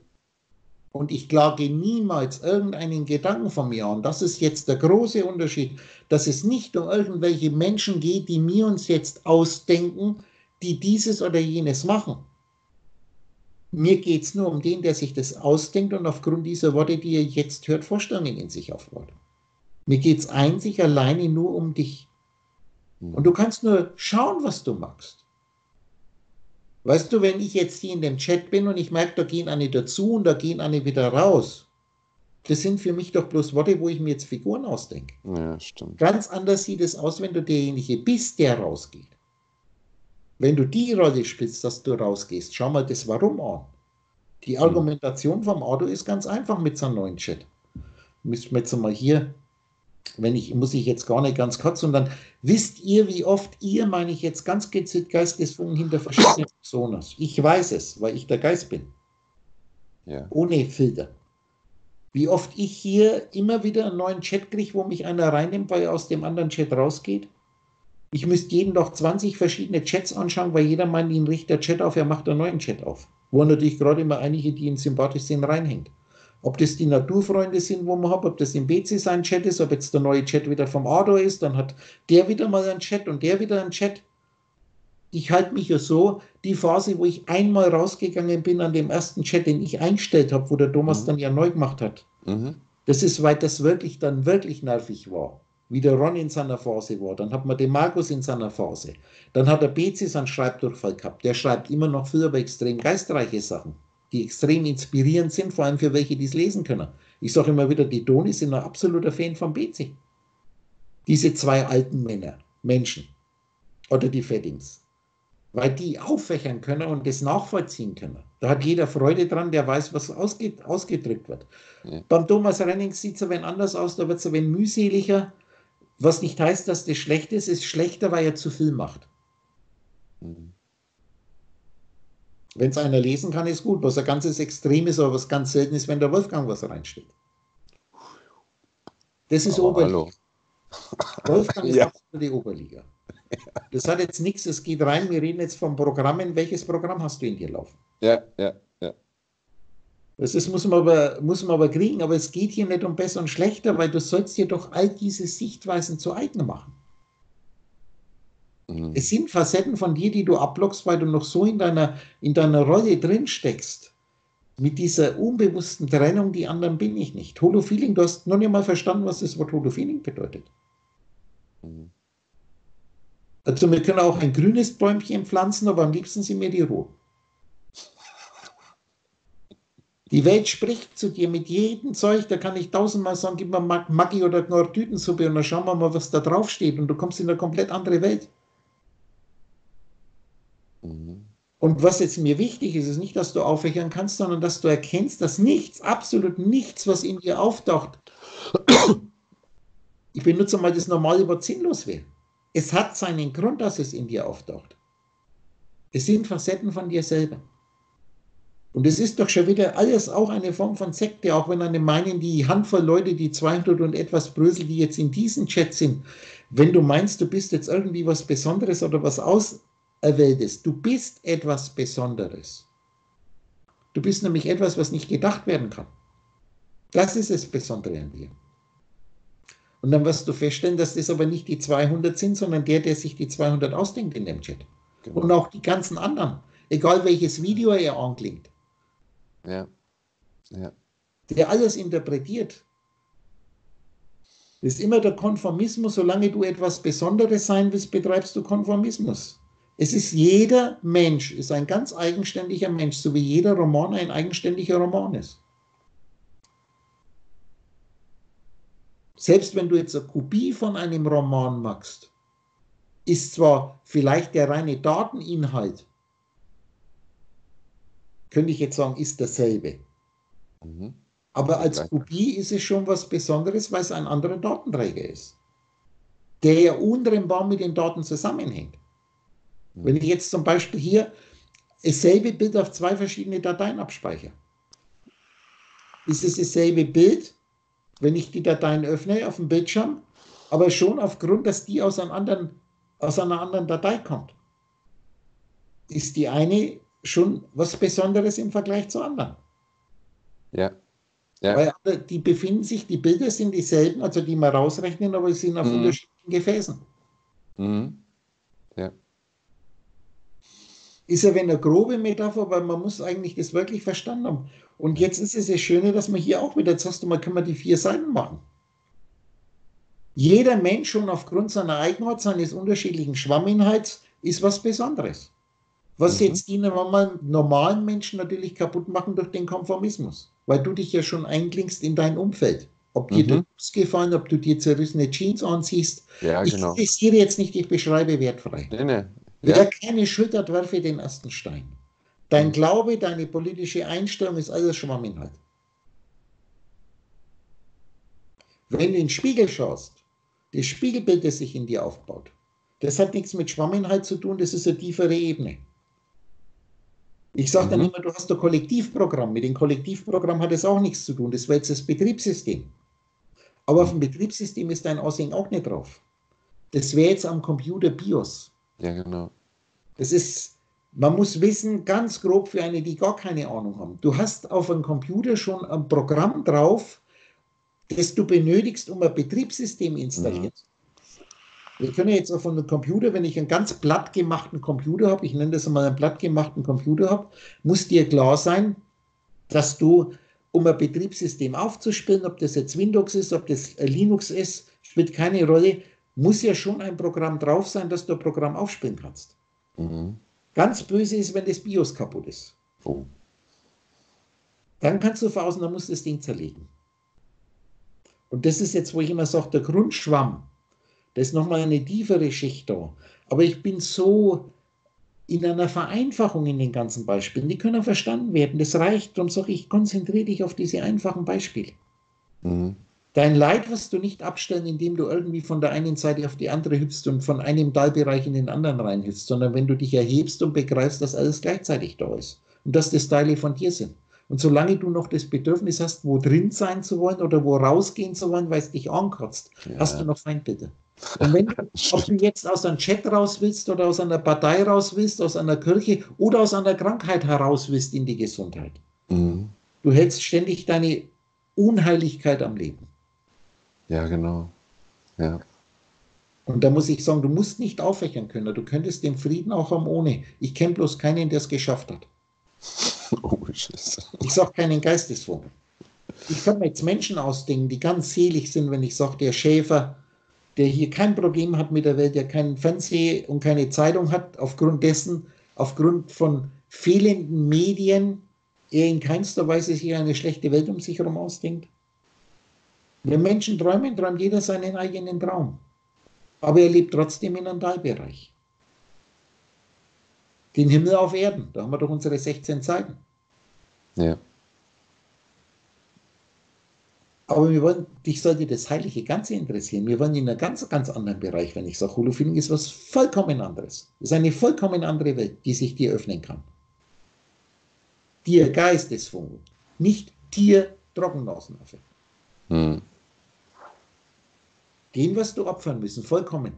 [SPEAKER 1] Und ich klage niemals irgendeinen Gedanken von mir an. Das ist jetzt der große Unterschied, dass es nicht um irgendwelche Menschen geht, die mir uns jetzt ausdenken, die dieses oder jenes machen. Mir geht es nur um den, der sich das ausdenkt und aufgrund dieser Worte, die ihr jetzt hört, Vorstellungen in sich aufbaut. Mir geht es einzig alleine nur um dich.
[SPEAKER 2] Mhm.
[SPEAKER 1] Und du kannst nur schauen, was du magst. Weißt du, wenn ich jetzt hier in dem Chat bin und ich merke, da gehen eine dazu und da gehen eine wieder raus, das sind für mich doch bloß Worte, wo ich mir jetzt Figuren ausdenke.
[SPEAKER 2] ja, stimmt.
[SPEAKER 1] Ganz anders sieht es aus, wenn du derjenige bist, der rausgeht. Wenn du die Rolle spielst, dass du rausgehst, schau mal das Warum an. Die Argumentation vom Auto ist ganz einfach mit seinem neuen Chat. Müssen wir jetzt mal hier, wenn ich, muss ich jetzt gar nicht ganz kurz, sondern wisst ihr, wie oft ihr, meine ich jetzt ganz gezielt Geistesfunken hinter verschiedenen Personas. Ich weiß es, weil ich der Geist bin
[SPEAKER 2] Ja.
[SPEAKER 1] ohne Filter. Wie oft ich hier immer wieder einen neuen Chat kriege, wo mich einer reinnimmt, weil er aus dem anderen Chat rausgeht. Ich müsste jeden Tag 20 verschiedene Chats anschauen, weil jeder meint, ihn richtet der Chat auf, er macht einen neuen Chat auf. Wo er natürlich gerade immer einige, die ihn sympathisch sind, reinhängt. Ob das die Naturfreunde sind, wo man hat, ob das im BC sein Chat ist, ob jetzt der neue Chat wieder vom Ado ist, dann hat der wieder mal einen Chat und der wieder einen Chat. Ich halte mich ja so, die Phase, wo ich einmal rausgegangen bin an dem ersten Chat, den ich eingestellt habe, wo der Thomas
[SPEAKER 2] Mhm.
[SPEAKER 1] dann ja neu gemacht hat.
[SPEAKER 2] Mhm.
[SPEAKER 1] Das ist, weil das wirklich dann wirklich nervig war. Wie der Ron in seiner Phase war. Dann hat man den Markus in seiner Phase. Dann hat der Bezi seinen Schreibdurchfall gehabt. Der schreibt immer noch viel, aber extrem geistreiche Sachen, die extrem inspirierend sind, vor allem für welche, die es lesen können. Ich sage immer wieder, die Donis sind ein absoluter Fan von Bezi. Diese zwei alten Männer, Menschen oder die Feddings. Weil die auffächern können und das nachvollziehen können. Da hat jeder Freude dran, der weiß, was ausge ausgedrückt wird.
[SPEAKER 2] Ja.
[SPEAKER 1] Beim Thomas Renning sieht es ein wenig anders aus, da wird es ein wenig mühseliger. Was nicht heißt, dass das schlecht ist, ist schlechter, weil er zu viel macht.
[SPEAKER 2] Mhm.
[SPEAKER 1] Wenn es einer lesen kann, ist gut. Was ein ganzes Extrem ist, aber was ganz selten ist, wenn der Wolfgang was reinsteht. Das ist
[SPEAKER 2] Aber
[SPEAKER 1] Oberliga.
[SPEAKER 2] hallo.
[SPEAKER 1] Wolfgang ist
[SPEAKER 2] Ja.
[SPEAKER 1] die Oberliga. Das hat jetzt nichts, es geht rein. Wir reden jetzt von Programmen. Welches Programm hast du in dir laufen?
[SPEAKER 2] Ja, ja, ja.
[SPEAKER 1] Das ist, muss, man aber, muss man aber kriegen, aber es geht hier nicht um besser und schlechter, weil du sollst dir doch all diese Sichtweisen zu eigen machen. Mhm. Es sind Facetten von dir, die du ablockst, weil du noch so in deiner, in deiner Rolle drin steckst. Mit dieser unbewussten Trennung, die anderen bin ich nicht. Holo-Feeling, du hast noch nicht mal verstanden, was das Wort Holo-Feeling bedeutet. Mhm. Also wir können auch ein grünes Bäumchen pflanzen, aber am liebsten sind mir die roten. Die Welt spricht zu dir mit jedem Zeug, da kann ich tausendmal sagen, gib mir Maggi oder Nordütensuppe und dann schauen wir mal, was da drauf steht und du kommst in eine komplett andere Welt. Mhm. Und was jetzt mir wichtig ist, ist nicht, dass du aufwächern kannst, sondern dass du erkennst, dass nichts, absolut nichts, was in dir auftaucht, ich benutze mal das normale Wort sinnlos wäre. Es hat seinen Grund, dass es in dir auftaucht. Es sind Facetten von dir selber. Und es ist doch schon wieder alles auch eine Form von Sekte, auch wenn eine meinen, die Handvoll Leute, die 200 und etwas Brösel, die jetzt in diesem Chat sind, wenn du meinst, du bist jetzt irgendwie was Besonderes oder was Auserwähltes, du bist etwas Besonderes. Du bist nämlich etwas, was nicht gedacht werden kann. Das ist das Besondere an dir. Und dann wirst du feststellen, dass das aber nicht die 200 sind, sondern der, der sich die 200 ausdenkt in dem Chat. Genau. Und auch die ganzen anderen. Egal welches Video er anklingt.
[SPEAKER 2] Ja. ja.
[SPEAKER 1] Der alles interpretiert. Das ist immer der Konformismus. Solange du etwas Besonderes sein willst, betreibst du Konformismus. Es ist jeder Mensch, ist ein ganz eigenständiger Mensch, so wie jeder Roman ein eigenständiger Roman ist. Selbst wenn du jetzt eine Kopie von einem Roman machst, ist zwar vielleicht der reine Dateninhalt, könnte ich jetzt sagen, ist dasselbe. Mhm. Aber als Kopie ist es schon was Besonderes, weil es ein anderer Datenträger ist, der ja untrennbar mit den Daten zusammenhängt. Wenn ich jetzt zum Beispiel hier dasselbe Bild auf zwei verschiedene Dateien abspeichere, ist es dasselbe Bild, wenn ich die Dateien öffne auf dem Bildschirm, aber schon aufgrund, dass die aus, anderen, aus einer anderen Datei kommt. Ist die eine schon was Besonderes im Vergleich zur anderen.
[SPEAKER 2] Ja. ja.
[SPEAKER 1] Weil die befinden sich, die Bilder sind dieselben, also die man rausrechnen, aber sie sind auf mhm. unterschiedlichen Gefäßen.
[SPEAKER 2] Mhm. Ja.
[SPEAKER 1] Ist ja wenn eine grobe Metapher, weil man muss eigentlich das wirklich verstanden haben. Und jetzt ist es das Schöne, dass man hier auch wieder, jetzt hast du mal, können wir die vier Seiten machen. Jeder Mensch schon aufgrund seiner Eigenart, seines unterschiedlichen Schwamminhalts, ist was Besonderes. Was mhm. jetzt die normalen Menschen natürlich kaputt machen durch den Konformismus, weil du dich ja schon einklingst in dein Umfeld. Ob dir mhm. das gefallen, ob du dir zerrissene Jeans anziehst.
[SPEAKER 2] Ja,
[SPEAKER 1] ich
[SPEAKER 2] genau.
[SPEAKER 1] kritisiere jetzt nicht, ich beschreibe wertfrei.
[SPEAKER 2] Nee, nee.
[SPEAKER 1] Wer ja. keine schultert, werfe den ersten Stein. Dein mhm. Glaube, deine politische Einstellung ist alles Schwamminhalt. Wenn du in den Spiegel schaust, das Spiegelbild, das sich in dir aufbaut, das hat nichts mit Schwamminhalt zu tun, das ist eine tiefere Ebene. Ich sage dann mhm. immer, du hast ein Kollektivprogramm. Mit dem Kollektivprogramm hat es auch nichts zu tun. Das war jetzt das Betriebssystem. Aber auf dem Betriebssystem ist dein Aussehen auch nicht drauf. Das wäre jetzt am Computer BIOS.
[SPEAKER 2] Ja, genau.
[SPEAKER 1] Das ist, man muss wissen, ganz grob für eine, die gar keine Ahnung haben. Du hast auf einem Computer schon ein Programm drauf, das du benötigst, um ein Betriebssystem installieren mhm. Wir können jetzt auf einem Computer, wenn ich einen ganz platt gemachten Computer habe, ich nenne das einmal einen platt gemachten Computer habe, muss dir klar sein, dass du, um ein Betriebssystem aufzuspielen, ob das jetzt Windows ist, ob das Linux ist, spielt keine Rolle, muss ja schon ein Programm drauf sein, dass du ein Programm aufspielen kannst. Mhm. Ganz böse ist, wenn das BIOS kaputt ist.
[SPEAKER 2] Oh.
[SPEAKER 1] Dann kannst du von außen, dann musst du das Ding zerlegen. Und das ist jetzt, wo ich immer sage, der Grundschwamm da ist nochmal eine tiefere Schicht da. Aber ich bin so in einer Vereinfachung in den ganzen Beispielen. Die können verstanden werden. Das reicht. Darum sage ich, konzentriere dich auf diese einfachen Beispiele. Mhm. Dein Leid wirst du nicht abstellen, indem du irgendwie von der einen Seite auf die andere hüpfst und von einem Teilbereich in den anderen reinhüpfst, sondern wenn du dich erhebst und begreifst, dass alles gleichzeitig da ist und dass das Teile von dir sind. Und solange du noch das Bedürfnis hast, wo drin sein zu wollen oder wo rausgehen zu wollen, weil es dich ankotzt, ja. hast du noch Feindbilder. Und wenn du, ob du jetzt aus einem Chat raus willst oder aus einer Partei raus willst, aus einer Kirche oder aus einer Krankheit heraus willst in die Gesundheit, mhm. Du hältst ständig deine Unheiligkeit am Leben.
[SPEAKER 2] Ja, genau. Ja.
[SPEAKER 1] Und da muss ich sagen, du musst nicht aufwächern können. Du könntest den Frieden auch haben ohne. Ich kenne bloß keinen, der es geschafft hat.
[SPEAKER 2] Oh, Scheiße.
[SPEAKER 1] Ich sage keinen Geisteswunder. Ich kann mir jetzt Menschen ausdenken, die ganz selig sind, wenn ich sage, der Schäfer, der hier kein Problem hat mit der Welt, der keinen Fernseh und keine Zeitung hat, aufgrund dessen, aufgrund von fehlenden Medien, er in keinster Weise sich eine schlechte Welt um sich herum ausdenkt. Wenn Menschen träumen, träumt jeder seinen eigenen Traum. Aber er lebt trotzdem in einem Teilbereich. Den Himmel auf Erden, da haben wir doch unsere 16 Zeiten.
[SPEAKER 2] Ja.
[SPEAKER 1] Aber wir wollen, dich sollte das heilige Ganze interessieren. Wir wollen in einem ganz, ganz anderen Bereich, wenn ich sage, Holofeeling ist was vollkommen anderes. Es ist eine vollkommen andere Welt, die sich dir öffnen kann. Dir Geistesfunken, nicht Tier Trockennasenaffe.
[SPEAKER 2] Hm.
[SPEAKER 1] Den wirst du opfern müssen, vollkommen.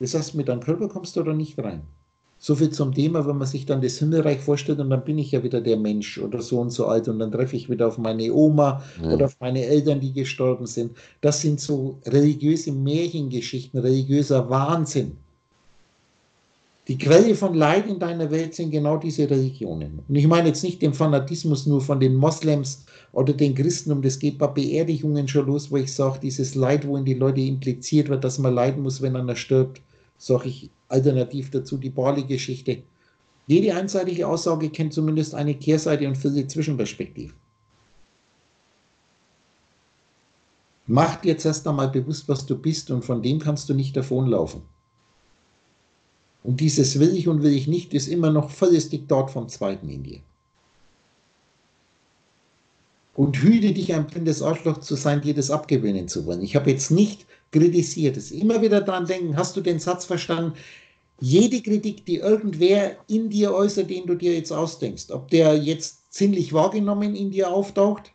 [SPEAKER 1] Das heißt, mit deinem Körper kommst du da nicht rein. So viel zum Thema, wenn man sich dann das Himmelreich vorstellt und dann bin ich ja wieder der Mensch oder so und so alt und dann treffe ich wieder auf meine Oma
[SPEAKER 2] Ja.
[SPEAKER 1] oder auf meine Eltern, die gestorben sind. Das sind so religiöse Märchengeschichten, religiöser Wahnsinn. Die Quelle von Leid in deiner Welt sind genau diese Religionen. Und ich meine jetzt nicht den Fanatismus nur von den Moslems oder den Christen, um das geht bei Beerdigungen schon los, wo ich sage, dieses Leid, wo in die Leute impliziert wird, dass man leiden muss, wenn einer stirbt, sage ich alternativ dazu die Bali-Geschichte. Jede einseitige Aussage kennt zumindest eine Kehrseite und viele Zwischenperspektiven. Mach dir jetzt erst einmal bewusst, was du bist und von dem kannst du nicht davonlaufen. Und dieses will ich und will ich nicht ist immer noch volles Diktat vom Zweiten in dir. Und hüte dich, ein blindes Arschloch zu sein, dir das abgewöhnen zu wollen. Ich habe jetzt nicht kritisiert. Es immer wieder daran denken, hast du den Satz verstanden? Jede Kritik, die irgendwer in dir äußert, den du dir jetzt ausdenkst, ob der jetzt sinnlich wahrgenommen in dir auftaucht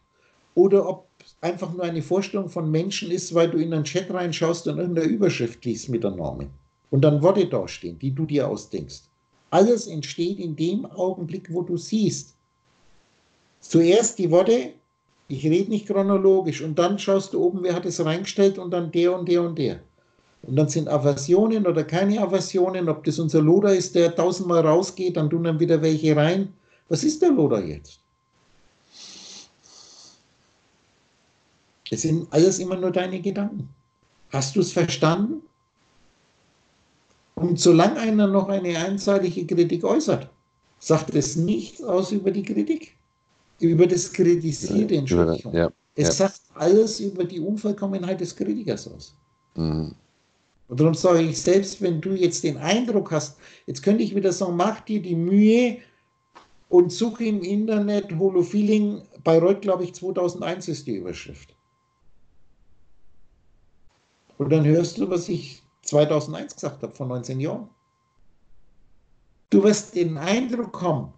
[SPEAKER 1] oder ob einfach nur eine Vorstellung von Menschen ist, weil du in einen Chat reinschaust und irgendeine Überschrift liest mit der Norme und dann Worte dastehen, die du dir ausdenkst. Alles entsteht in dem Augenblick, wo du siehst. Zuerst die Worte, ich rede nicht chronologisch, und dann schaust du oben, wer hat es reingestellt und dann der und der und der. Und dann sind Aversionen oder keine Aversionen, ob das unser Loder ist, der tausendmal rausgeht, dann tun dann wieder welche rein. Was ist der Loder jetzt? Es sind alles immer nur deine Gedanken. Hast du es verstanden? Und solange einer noch eine einseitige Kritik äußert, sagt es nichts aus über die Kritik, über das Kritisierte, Entschuldigung.
[SPEAKER 2] Ja.
[SPEAKER 1] Es
[SPEAKER 2] ja.
[SPEAKER 1] sagt alles über die Unvollkommenheit des Kritikers aus.
[SPEAKER 2] Mhm.
[SPEAKER 1] Und darum sage ich, selbst wenn du jetzt den Eindruck hast, jetzt könnte ich wieder sagen, mach dir die Mühe und suche im Internet Holofeeling, Bayreuth, glaube ich, 2001 ist die Überschrift. Und dann hörst du, was ich 2001 gesagt habe, vor 19 Jahren. Du wirst den Eindruck haben,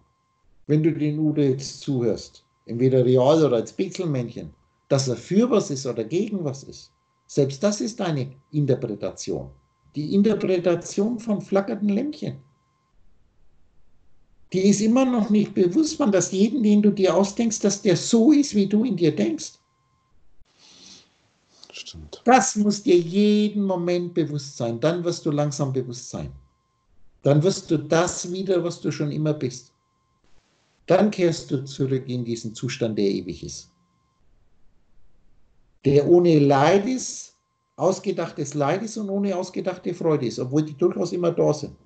[SPEAKER 1] wenn du den Udo jetzt zuhörst, entweder real oder als Pixelmännchen, dass er für was ist oder gegen was ist. Selbst das ist eine Interpretation. Die Interpretation von flackernden Lämpchen. Die ist immer noch nicht bewusst, man, dass jeden, den du dir ausdenkst, dass der so ist, wie du in dir denkst.
[SPEAKER 2] Stimmt.
[SPEAKER 1] Das muss dir jeden Moment bewusst sein. Dann wirst du langsam bewusst sein. Dann wirst du das wieder, was du schon immer bist. Dann kehrst du zurück in diesen Zustand, der ewig ist. Der ohne Leid ist, ausgedachtes Leid ist und ohne ausgedachte Freude ist, obwohl die durchaus immer da sind.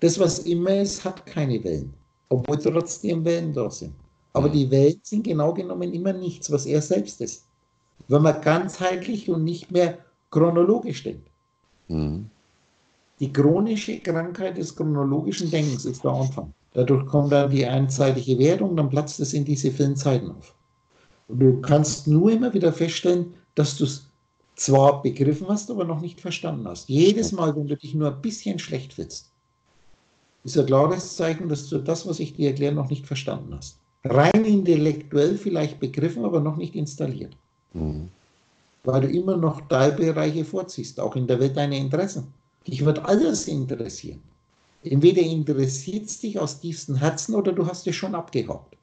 [SPEAKER 1] Das, was immer ist, hat keine Wellen, obwohl trotzdem Wellen da sind. Aber
[SPEAKER 2] Mhm.
[SPEAKER 1] die Wellen sind genau genommen immer nichts, was er selbst ist. Wenn man ganzheitlich und nicht mehr chronologisch denkt.
[SPEAKER 2] Mhm.
[SPEAKER 1] Die chronische Krankheit des chronologischen Denkens ist der Anfang. Dadurch kommt dann die einseitige Wertung, dann platzt es in diese vielen Zeiten auf. Und du kannst nur immer wieder feststellen, dass du es zwar begriffen hast, aber noch nicht verstanden hast. Jedes Mal, wenn du dich nur ein bisschen schlecht fühlst, ist ein klares Zeichen, dass du das, was ich dir erkläre, noch nicht verstanden hast. Rein intellektuell vielleicht begriffen, aber noch nicht installiert.
[SPEAKER 2] Mhm.
[SPEAKER 1] Weil du immer noch Teilbereiche vorziehst, auch in der Welt deiner Interessen. Dich wird alles interessieren. Entweder interessiert es dich aus tiefstem Herzen oder du hast es schon abgehakt.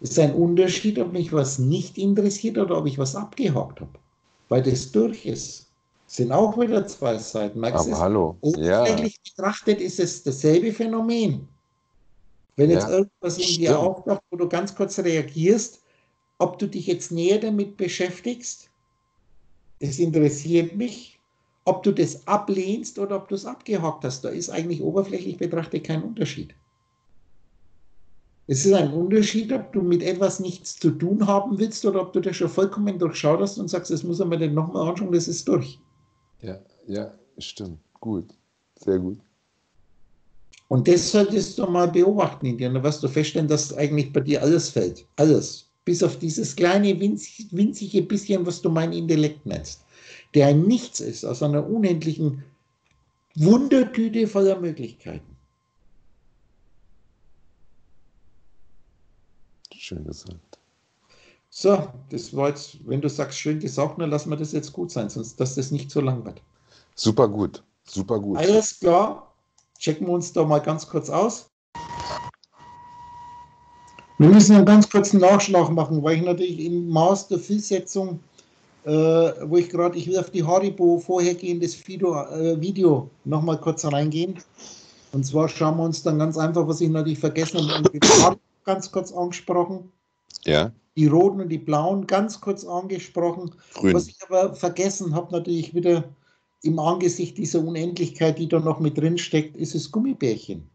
[SPEAKER 1] Es ist ein Unterschied, ob mich was nicht interessiert oder ob ich was abgehakt habe. Weil das durch ist. Sind auch wieder zwei Seiten.
[SPEAKER 2] Merkst Aber hallo.
[SPEAKER 1] Oberflächlich ja. betrachtet ist es dasselbe Phänomen. Wenn jetzt ja. irgendwas in dir auftaucht, wo du ganz kurz reagierst, ob du dich jetzt näher damit beschäftigst, es interessiert mich, ob du das ablehnst oder ob du es abgehakt hast. Da ist eigentlich oberflächlich betrachtet kein Unterschied. Es ist ein Unterschied, ob du mit etwas nichts zu tun haben willst oder ob du das schon vollkommen durchschaut hast und sagst, das muss man denn nochmal anschauen, das ist durch.
[SPEAKER 2] Ja, ja, stimmt. Gut. Sehr gut.
[SPEAKER 1] Und das solltest du mal beobachten in dir. Dann wirst du feststellen, dass eigentlich bei dir alles fällt. Alles. Bis auf dieses kleine, winzig, winzige bisschen, was du mein Intellekt nennst. Der ein Nichts ist, aus einer unendlichen Wundertüte voller Möglichkeiten.
[SPEAKER 2] Schön gesagt.
[SPEAKER 1] So, das war jetzt, wenn du sagst, schön gesagt, dann lassen wir das jetzt gut sein, sonst dass das nicht so lang wird.
[SPEAKER 2] Super gut, super gut.
[SPEAKER 1] Alles klar, checken wir uns da mal ganz kurz aus. Wir müssen einen ganz kurzen Nachschlag machen, weil ich natürlich im Maß der Vielsetzung, äh, wo ich gerade, ich will auf die Haribo vorhergehendes Video, äh, Video nochmal kurz reingehen. Und zwar schauen wir uns dann ganz einfach, was ich natürlich vergessen habe, ganz kurz angesprochen.
[SPEAKER 2] Ja.
[SPEAKER 1] Die roten und die blauen ganz kurz angesprochen.
[SPEAKER 2] Grün.
[SPEAKER 1] Was ich aber vergessen habe, natürlich wieder im Angesicht dieser Unendlichkeit, die da noch mit drin steckt, ist es Gummibärchen.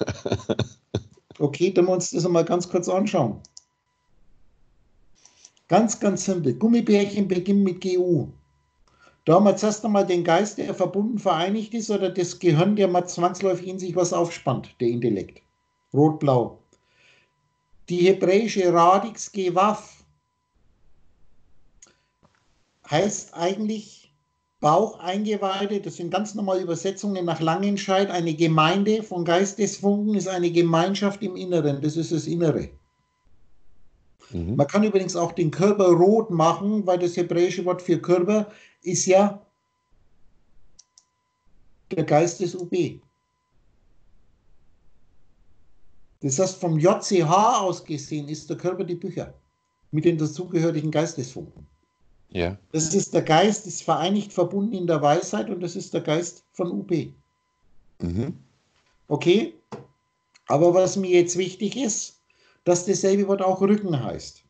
[SPEAKER 1] Okay, dann wir uns das einmal ganz kurz anschauen. Ganz, ganz simpel. Gummibärchen beginnen mit GU. Da haben wir zuerst einmal den Geist, der verbunden vereinigt ist, oder das Gehirn, der mal zwangsläufig in sich was aufspannt, der Intellekt. Rot-Blau die hebräische Radix Gewaf heißt eigentlich Baucheingeweide. Das sind ganz normale Übersetzungen nach Langenscheid. Eine Gemeinde von Geistesfunken ist eine Gemeinschaft im Inneren. Das ist das Innere. Mhm. Man kann übrigens auch den Körper rot machen, weil das hebräische Wort für Körper ist ja der Geist des UB. Das heißt, vom JCH aus gesehen ist der Körper die Bücher mit den dazugehörigen Geistesfunken.
[SPEAKER 2] Ja.
[SPEAKER 1] Das ist der Geist, ist vereinigt verbunden in der Weisheit und das ist der Geist von UP. Mhm. Okay? Aber was mir jetzt wichtig ist, dass dasselbe Wort auch Rücken heißt.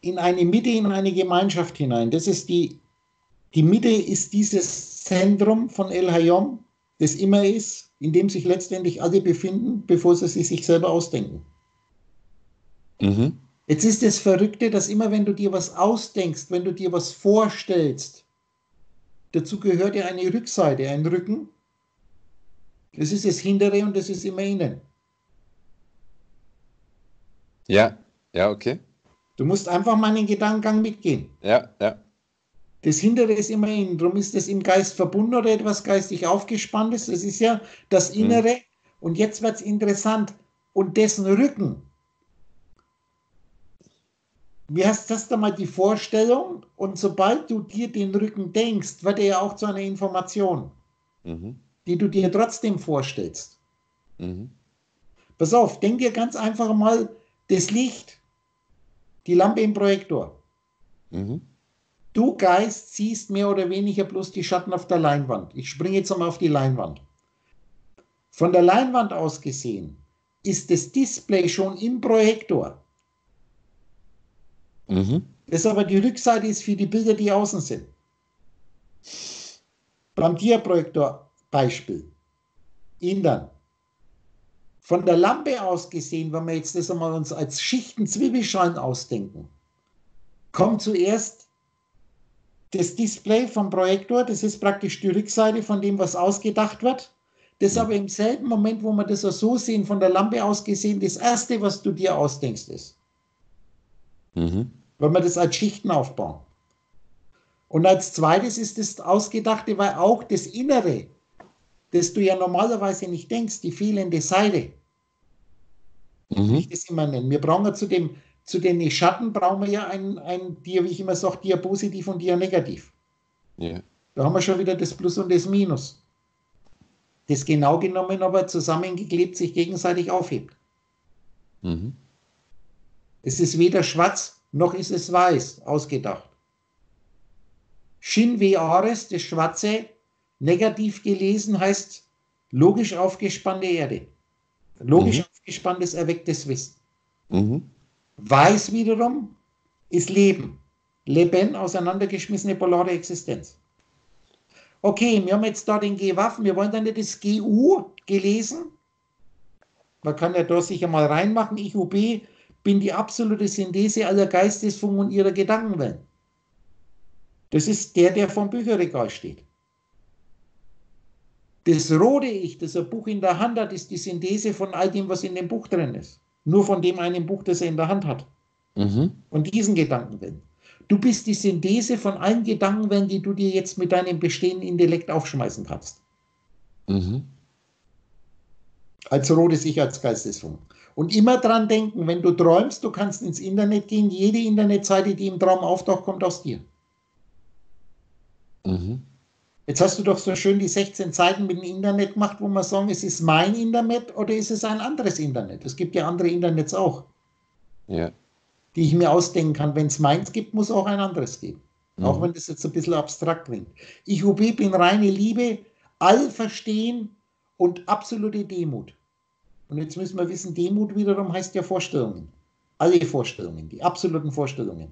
[SPEAKER 1] In eine Mitte, in eine Gemeinschaft hinein. Das ist die, die Mitte ist dieses Zentrum von El Hayom, das immer ist in dem sich letztendlich alle befinden, bevor sie sich selber ausdenken. Mhm. Jetzt ist das Verrückte, dass immer wenn du dir was ausdenkst, wenn du dir was vorstellst, dazu gehört ja eine Rückseite, ein Rücken. Das ist das Hintere und das ist immer innen.
[SPEAKER 2] Ja, ja, okay.
[SPEAKER 1] Du musst einfach meinen Gedankengang mitgehen.
[SPEAKER 2] Ja, ja.
[SPEAKER 1] Das Hintere ist immer innen. Darum ist das im Geist verbunden oder etwas geistig aufgespanntes. Das ist ja das mhm. Innere. Mhm. Und jetzt wird es interessant. Und dessen Rücken. Wie hast das da mal die Vorstellung? Und sobald du dir den Rücken denkst, wird er ja auch zu einer Information, mhm. die du dir trotzdem vorstellst. Mhm. Pass auf, denk dir ganz einfach mal das Licht, die Lampe im Projektor. Mhm. Du Geist siehst mehr oder weniger bloß die Schatten auf der Leinwand. Ich springe jetzt einmal auf die Leinwand. Von der Leinwand aus gesehen ist das Display schon im Projektor. Mhm. Das aber die Rückseite ist für die Bilder, die außen sind. Beim Diaprojektor Beispiel. Indern. Von der Lampe aus gesehen, wenn wir jetzt das einmal uns als Schichten Zwiebelschalen ausdenken, kommt zuerst das Display vom Projektor, das ist praktisch die Rückseite von dem, was ausgedacht wird. Das aber im selben Moment, wo man das so sehen, von der Lampe aus gesehen, das erste, was du dir ausdenkst, ist. Mhm. Wenn wir das als Schichten aufbauen. Und als zweites ist das Ausgedachte, weil auch das Innere, das du ja normalerweise nicht denkst, die fehlende Seite, mhm. ich das immer nennen. Wir brauchen ja zu dem zu den Schatten brauchen wir ja ein, ein wie ich immer sage, Dia-Positiv und Dia-Negativ.
[SPEAKER 2] Ja.
[SPEAKER 1] Da haben wir schon wieder das Plus und das Minus. Das genau genommen aber zusammengeklebt sich gegenseitig aufhebt.
[SPEAKER 2] Mhm.
[SPEAKER 1] Es ist weder schwarz noch ist es weiß, ausgedacht. Shin Ares, das Schwarze, negativ gelesen heißt logisch aufgespannte Erde. Logisch
[SPEAKER 2] Mhm.
[SPEAKER 1] aufgespanntes, erwecktes Wissen.
[SPEAKER 2] Mhm.
[SPEAKER 1] Weiß wiederum ist Leben. Leben, auseinandergeschmissene polare Existenz. Okay, wir haben jetzt da den G-Waffen, wir wollen dann nicht das GU gelesen. Man kann ja da sicher mal reinmachen. Ich UB bin die absolute Synthese aller Geistesfunken und ihrer Gedankenwellen. Das ist der, der vom Bücherregal steht. Das rote Ich, das ein Buch in der Hand hat, ist die Synthese von all dem, was in dem Buch drin ist. Nur von dem einen Buch, das er in der Hand hat.
[SPEAKER 2] Mhm.
[SPEAKER 1] Und diesen Gedankenwellen. Du bist die Synthese von allen Gedankenwellen, die du dir jetzt mit deinem bestehenden Intellekt aufschmeißen kannst.
[SPEAKER 2] Mhm.
[SPEAKER 1] Als rote Sicherheitsgeistesfunken. Und immer dran denken, wenn du träumst, du kannst ins Internet gehen, jede Internetseite, die im Traum auftaucht, kommt aus dir.
[SPEAKER 2] Mhm.
[SPEAKER 1] Jetzt hast du doch so schön die 16 Seiten mit dem Internet gemacht, wo man sagen, es ist mein Internet oder ist es ein anderes Internet? Es gibt ja andere Internets auch,
[SPEAKER 2] Ja.
[SPEAKER 1] die ich mir ausdenken kann. Wenn es meins gibt, muss auch ein anderes geben. Auch
[SPEAKER 2] Mhm.
[SPEAKER 1] wenn das jetzt ein bisschen abstrakt klingt. Ich UB bin reine Liebe, Allverstehen und absolute Demut. Und jetzt müssen wir wissen, Demut wiederum heißt ja Vorstellungen. Alle Vorstellungen, die absoluten Vorstellungen.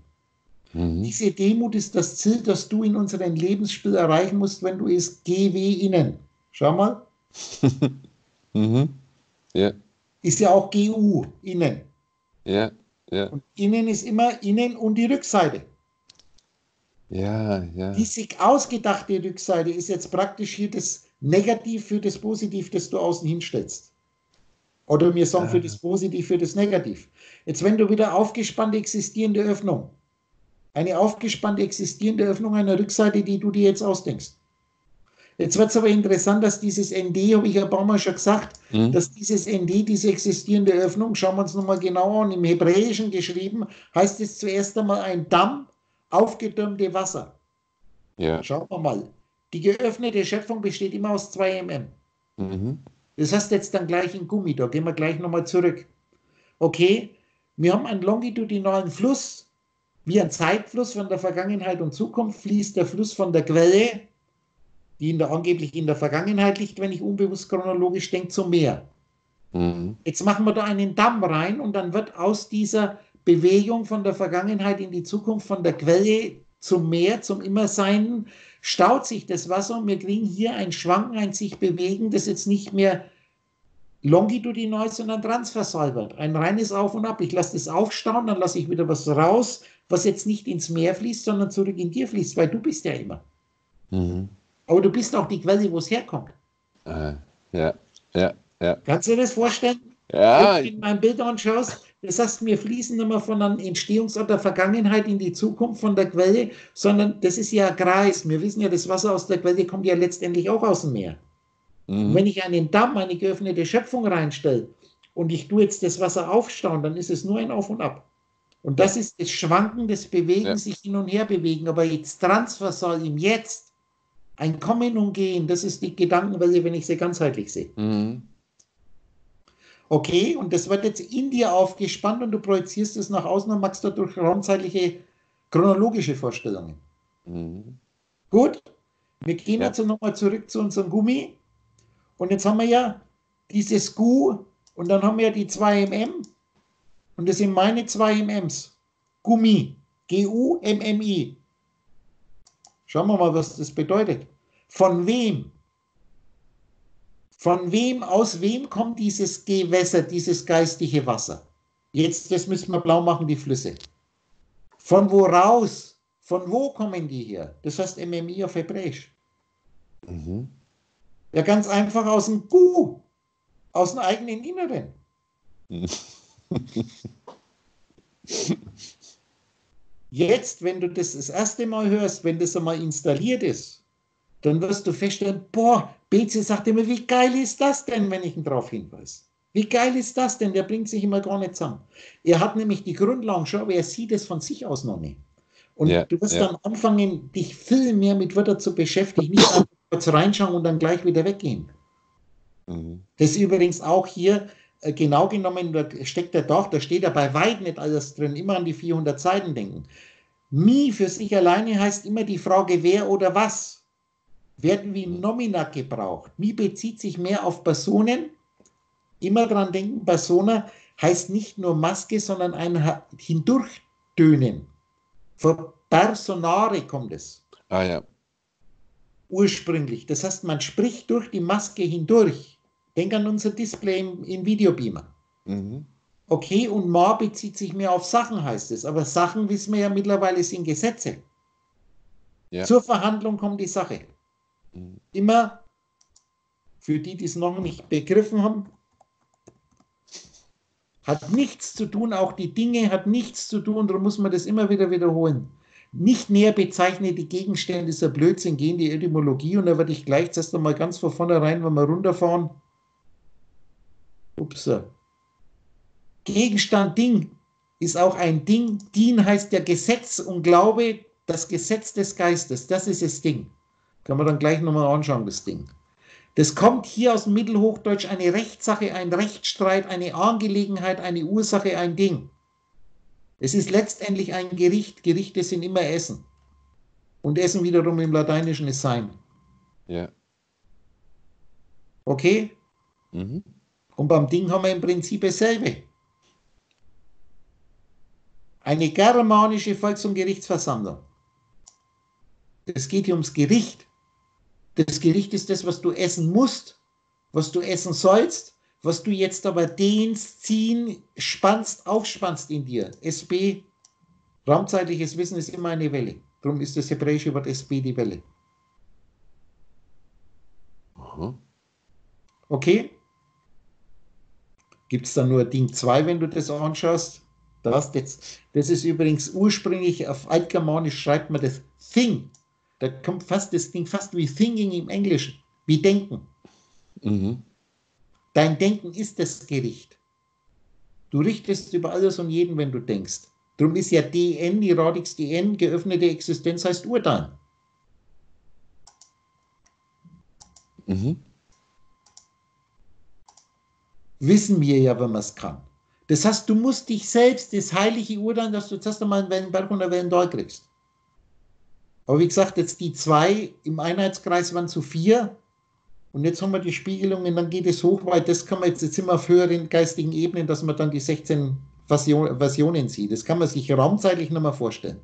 [SPEAKER 2] Mhm.
[SPEAKER 1] Diese Demut ist das Ziel, das du in unserem Lebensspiel erreichen musst, wenn du es GW innen. Schau mal,
[SPEAKER 2] Mhm. Ja.
[SPEAKER 1] ist ja auch GU innen.
[SPEAKER 2] Ja. Ja.
[SPEAKER 1] Und innen ist immer innen und die Rückseite.
[SPEAKER 2] Ja. Ja.
[SPEAKER 1] Diese ausgedachte Rückseite ist jetzt praktisch hier das Negativ für das Positiv, das du außen hinstellst. Oder wir sagen für
[SPEAKER 2] Ah.
[SPEAKER 1] das Positiv, für das Negativ. Jetzt, wenn du wieder aufgespannte existierende Öffnung, eine aufgespannte existierende Öffnung einer Rückseite, die du dir jetzt ausdenkst. Jetzt wird es aber interessant, dass dieses ND, habe ich ein paar Mal schon gesagt,
[SPEAKER 2] Mhm.
[SPEAKER 1] dass dieses ND, diese existierende Öffnung, schauen wir uns nochmal genau an, im Hebräischen geschrieben, heißt es zuerst einmal ein Damm, aufgedämmte Wasser.
[SPEAKER 2] Ja.
[SPEAKER 1] Schauen wir mal. Die geöffnete Schöpfung besteht immer aus 2 mm.
[SPEAKER 2] Mhm.
[SPEAKER 1] Das heißt jetzt dann gleich in Gummi, da gehen wir gleich nochmal zurück. Okay, wir haben einen longitudinalen Fluss, wie ein Zeitfluss von der Vergangenheit und Zukunft fließt der Fluss von der Quelle, die in der, angeblich in der Vergangenheit liegt, wenn ich unbewusst chronologisch denke, zum Meer.
[SPEAKER 2] Mhm.
[SPEAKER 1] Jetzt machen wir da einen Damm rein und dann wird aus dieser Bewegung von der Vergangenheit in die Zukunft, von der Quelle zum Meer, zum Immersein, staut sich das Wasser und wir kriegen hier ein Schwanken, ein sich bewegen, das jetzt nicht mehr longitudinal, sondern transversal wird. Ein reines Auf und Ab. Ich lasse das aufstauen, dann lasse ich wieder was raus, was jetzt nicht ins Meer fließt, sondern zurück in dir fließt, weil du bist ja immer.
[SPEAKER 2] Mhm.
[SPEAKER 1] Aber du bist auch die Quelle, wo es herkommt.
[SPEAKER 2] Äh, ja. Ja. Ja.
[SPEAKER 1] Kannst du dir das vorstellen?
[SPEAKER 2] Ja.
[SPEAKER 1] Wenn du in mein Bild anschaust, das heißt, wir fließen nicht mehr von einem Entstehungsort der Vergangenheit in die Zukunft von der Quelle, sondern das ist ja ein Kreis. Wir wissen ja, das Wasser aus der Quelle kommt ja letztendlich auch aus dem Meer. Und
[SPEAKER 2] Mhm.
[SPEAKER 1] wenn ich einen Damm, eine geöffnete Schöpfung reinstelle und ich tue jetzt das Wasser aufstauen, dann ist es nur ein Auf und Ab. Und das ist das Schwanken, das Bewegen,
[SPEAKER 2] Ja.
[SPEAKER 1] sich hin und her bewegen, aber jetzt transversal im Jetzt, ein Kommen und Gehen, das ist die Gedankenwelle, wenn ich sie ganzheitlich sehe.
[SPEAKER 2] Mhm.
[SPEAKER 1] Okay, und das wird jetzt in dir aufgespannt und du projizierst es nach außen und machst dadurch raumzeitliche, chronologische Vorstellungen.
[SPEAKER 2] Mhm.
[SPEAKER 1] Gut, wir gehen
[SPEAKER 2] Ja.
[SPEAKER 1] jetzt nochmal zurück zu unserem Gummi. Und jetzt haben wir ja dieses Gu und dann haben wir ja die 2 mm. Und das sind meine 2 MMs. Gummi. G-U-M-M-I. Schauen wir mal, was das bedeutet. Von wem? Von wem, aus wem kommt dieses Gewässer, dieses geistige Wasser? Jetzt, das müssen wir blau machen, die Flüsse. Von woraus? Von wo kommen die her? Das heißt MMI auf Hebräisch.
[SPEAKER 2] Mhm.
[SPEAKER 1] Ja, ganz einfach aus dem Gu, aus dem eigenen Inneren. Jetzt, wenn du das das erste Mal hörst, wenn das einmal installiert ist, dann wirst du feststellen, boah, BC sagt immer, wie geil ist das denn, wenn ich ihn darauf hinweise? Wie geil ist das denn? Der bringt sich immer gar nicht zusammen. Er hat nämlich die Grundlagen schon, aber er sieht es von sich aus noch nicht. Und
[SPEAKER 2] Ja,
[SPEAKER 1] du wirst
[SPEAKER 2] ja.
[SPEAKER 1] dann anfangen, dich viel mehr mit Wörtern zu beschäftigen, nicht einfach kurz reinschauen und dann gleich wieder weggehen.
[SPEAKER 2] Mhm.
[SPEAKER 1] Das ist übrigens auch hier äh, genau genommen, da steckt er doch, da steht ja bei weitem nicht alles drin, immer an die 400 Seiten denken. Mi für sich alleine heißt immer die Frage, wer oder was. Werden wie Nomina gebraucht. Mi bezieht sich mehr auf Personen. Immer dran denken, Persona heißt nicht nur Maske, sondern ein Hindurchtönen. Von Personare kommt es.
[SPEAKER 2] Ah ja.
[SPEAKER 1] Ursprünglich. Das heißt, man spricht durch die Maske hindurch. Denk an unser Display im, im Videobeamer.
[SPEAKER 2] Mhm.
[SPEAKER 1] Okay, und Ma bezieht sich mehr auf Sachen, heißt es. Aber Sachen, wissen wir ja mittlerweile, sind Gesetze.
[SPEAKER 2] Ja.
[SPEAKER 1] Zur Verhandlung kommt die Sache. Immer, für die, die es noch nicht begriffen haben, hat nichts zu tun, auch die Dinge hat nichts zu tun, darum muss man das immer wieder wiederholen. Nicht näher bezeichnete Gegenstände ist ein Blödsinn, gehen die Etymologie und da werde ich gleich zuerst einmal ganz von vornherein, wenn wir runterfahren. Ups. Gegenstand, Ding ist auch ein Ding. Dien heißt ja Gesetz und Glaube, das Gesetz des Geistes. Das ist das Ding. Kann man dann gleich nochmal anschauen, das Ding. Das kommt hier aus dem Mittelhochdeutsch eine Rechtssache, ein Rechtsstreit, eine Angelegenheit, eine Ursache, ein Ding. Es ist letztendlich ein Gericht. Gerichte sind immer Essen. Und Essen wiederum im Lateinischen ist Sein.
[SPEAKER 2] Ja.
[SPEAKER 1] Okay?
[SPEAKER 2] Mhm.
[SPEAKER 1] Und beim Ding haben wir im Prinzip dasselbe. Eine germanische Volks- und Gerichtsversammlung. Es geht hier ums Gericht. Das Gericht ist das, was du essen musst, was du essen sollst, was du jetzt aber dehnst, ziehen, spannst, aufspannst in dir. SB, raumzeitliches Wissen ist immer eine Welle. Darum ist das hebräische Wort SB die Welle.
[SPEAKER 2] Aha.
[SPEAKER 1] Okay? Gibt es da nur Ding 2, wenn du das anschaust? Das, das, das ist übrigens ursprünglich auf Altgermanisch schreibt man das Thing. Da kommt fast das Ding fast wie Thinking im Englischen, wie Denken.
[SPEAKER 2] Mhm.
[SPEAKER 1] Dein Denken ist das Gericht. Du richtest über alles und jeden, wenn du denkst. Darum ist ja DN, die Radix DN, geöffnete Existenz heißt Urteil.
[SPEAKER 2] Mhm.
[SPEAKER 1] Wissen wir ja, wenn man es kann. Das heißt, du musst dich selbst das heilige Urteil, dass du zuerst einmal einen Wellenberg und einen Wellental kriegst. Aber wie gesagt, jetzt die zwei im Einheitskreis waren zu vier. Und jetzt haben wir die Spiegelungen, dann geht es hoch, weil das kann man jetzt, jetzt wir auf höheren geistigen Ebenen, dass man dann die 16 Version, Versionen sieht. Das kann man sich raumzeitlich nochmal vorstellen.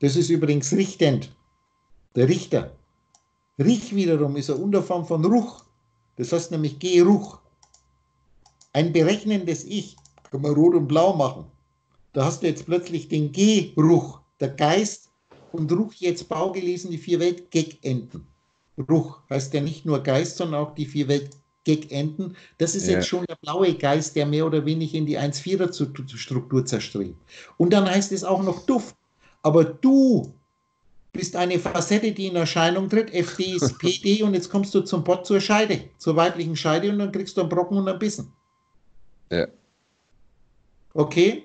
[SPEAKER 1] Das ist übrigens richtend. Der Richter. Rich wiederum ist eine Unterform von Ruch. Das heißt nämlich Geruch. Ein berechnendes Ich. Kann man rot und blau machen. Da hast du jetzt plötzlich den Geruch, der Geist und Ruch jetzt Bau gelesen, die vier Welt-Gag-Enden. Ruch heißt ja nicht nur Geist, sondern auch die vier Welt-Gag-Enden. Das ist
[SPEAKER 2] Ja.
[SPEAKER 1] jetzt schon der blaue Geist, der mehr oder weniger in die 1-4er-Struktur zerstrebt. Und dann heißt es auch noch Duft. Aber du bist eine Facette, die in Erscheinung tritt. FD ist PD und jetzt kommst du zum Bot zur Scheide, zur weiblichen Scheide und dann kriegst du einen Brocken und einen Bissen.
[SPEAKER 2] Ja.
[SPEAKER 1] Okay?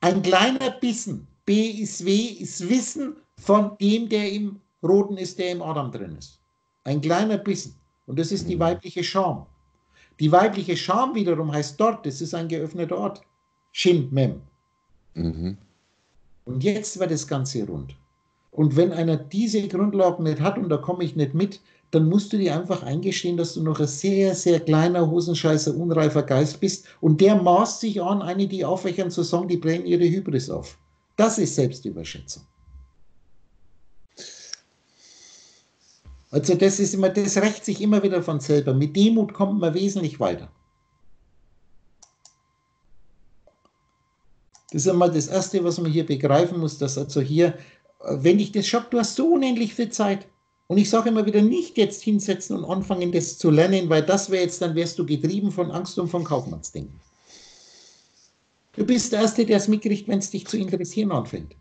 [SPEAKER 1] Ein kleiner Bissen, B ist W, ist Wissen von dem, der im Roten ist, der im Adam drin ist. Ein kleiner Bissen. Und das ist die
[SPEAKER 2] Mhm.
[SPEAKER 1] weibliche Scham. Die weibliche Scham wiederum heißt dort, das ist ein geöffneter Ort. Shin Mem.
[SPEAKER 2] Mhm.
[SPEAKER 1] Und jetzt wird das Ganze rund. Und wenn einer diese Grundlagen nicht hat und da komme ich nicht mit, dann musst du dir einfach eingestehen, dass du noch ein sehr, sehr kleiner, hosenscheißer, unreifer Geist bist. Und der maßt sich an, eine, die aufwächern zu sagen, die blähen ihre Hybris auf. Das ist Selbstüberschätzung. Also das ist immer, das rächt sich immer wieder von selber. Mit Demut kommt man wesentlich weiter. Das ist einmal das Erste, was man hier begreifen muss, dass also hier, äh, wenn dich das schockt, du hast so unendlich viel Zeit. Und ich sage immer wieder, nicht jetzt hinsetzen und anfangen, das zu lernen, weil das wäre jetzt, dann wärst du getrieben von Angst und von Kaufmannsdenken. Du bist der Erste, der es mitkriegt, wenn es dich zu interessieren anfängt.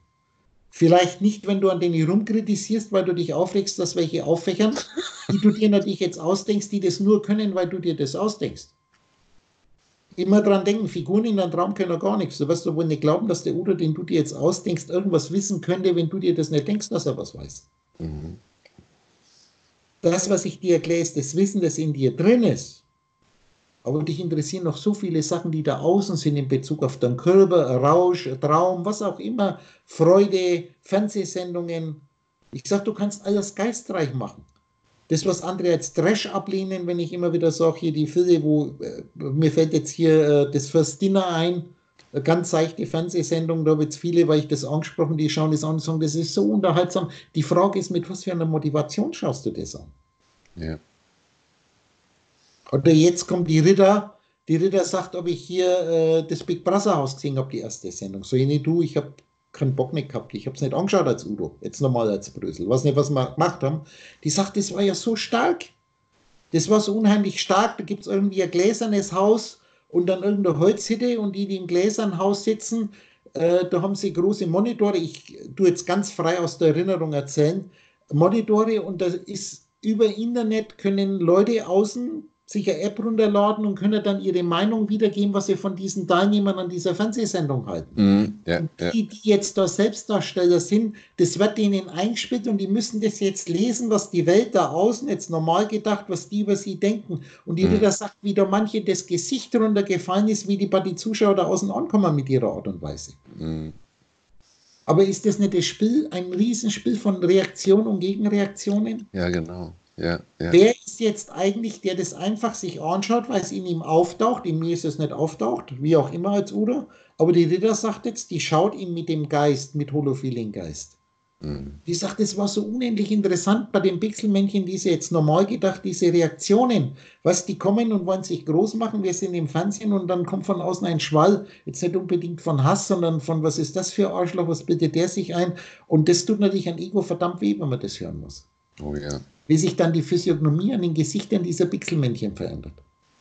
[SPEAKER 1] Vielleicht nicht, wenn du an denen rumkritisierst, weil du dich aufregst, dass welche auffächern, die du dir natürlich jetzt ausdenkst, die das nur können, weil du dir das ausdenkst. Immer dran denken, Figuren in einem Traum können gar nichts. Du wirst doch wohl nicht glauben, dass der Udo, den du dir jetzt ausdenkst, irgendwas wissen könnte, wenn du dir das nicht denkst, dass er was weiß.
[SPEAKER 2] Mhm.
[SPEAKER 1] Das, was ich dir erkläre, ist das Wissen, das in dir drin ist. Aber dich interessieren noch so viele Sachen, die da außen sind in Bezug auf deinen Körper, Rausch, Traum, was auch immer, Freude, Fernsehsendungen. Ich sage, du kannst alles geistreich machen. Das, was andere als Trash ablehnen, wenn ich immer wieder sage, hier die Filme, wo äh, mir fällt jetzt hier äh, das First Dinner ein, ganz seichte Fernsehsendung, da wird es viele, weil ich das angesprochen, die schauen das an und sagen, das ist so unterhaltsam. Die Frage ist, mit was für einer Motivation schaust du das an?
[SPEAKER 2] Ja.
[SPEAKER 1] Oder jetzt kommt die Ritter, die Ritter sagt, ob ich hier äh, das Big Brother Haus gesehen habe, die erste Sendung. So, nee, du, ich habe keinen Bock nicht gehabt. Ich habe es nicht angeschaut als Udo, jetzt nochmal als Brüssel. Was nicht, was wir gemacht haben. Die sagt, das war ja so stark. Das war so unheimlich stark. Da gibt es irgendwie ein gläsernes Haus und dann irgendeine Holzhütte und die, die im gläsernen Haus sitzen, äh, da haben sie große Monitore. Ich tue jetzt ganz frei aus der Erinnerung erzählen. Monitore und da ist über Internet können Leute außen sich eine App runterladen und können dann ihre Meinung wiedergeben, was sie von diesen Teilnehmern an dieser Fernsehsendung halten.
[SPEAKER 2] Ja,
[SPEAKER 1] ja. Die, die jetzt da Selbstdarsteller sind, das wird denen eingespielt und die müssen das jetzt lesen, was die Welt da außen jetzt normal gedacht, was die über sie denken. Und die mhm. wieder sagt, wie da manche das Gesicht runtergefallen ist, wie die bei den Zuschauern da außen ankommen mit ihrer Art und Weise. Mhm. Aber ist das nicht das Spiel, ein Riesenspiel von Reaktion und Gegenreaktionen?
[SPEAKER 2] Ja, genau. Ja, ja.
[SPEAKER 1] Wer ist jetzt eigentlich, der das einfach sich anschaut, weil es in ihm auftaucht? In mir ist es nicht auftaucht, wie auch immer als Udo. Aber die Ritter sagt jetzt, die schaut ihn mit dem Geist, mit Holofeeling-Geist. Mhm. Die sagt, es war so unendlich interessant bei den Pixelmännchen, diese jetzt normal gedacht, diese Reaktionen, was die kommen und wollen sich groß machen, wir sind im Fernsehen und dann kommt von außen ein Schwall, jetzt nicht unbedingt von Hass, sondern von, was ist das für Arschloch, was bildet der sich ein? Und das tut natürlich ein Ego verdammt weh, wenn man das hören muss.
[SPEAKER 2] Oh ja
[SPEAKER 1] wie sich dann die Physiognomie an den Gesichtern dieser Pixelmännchen verändert.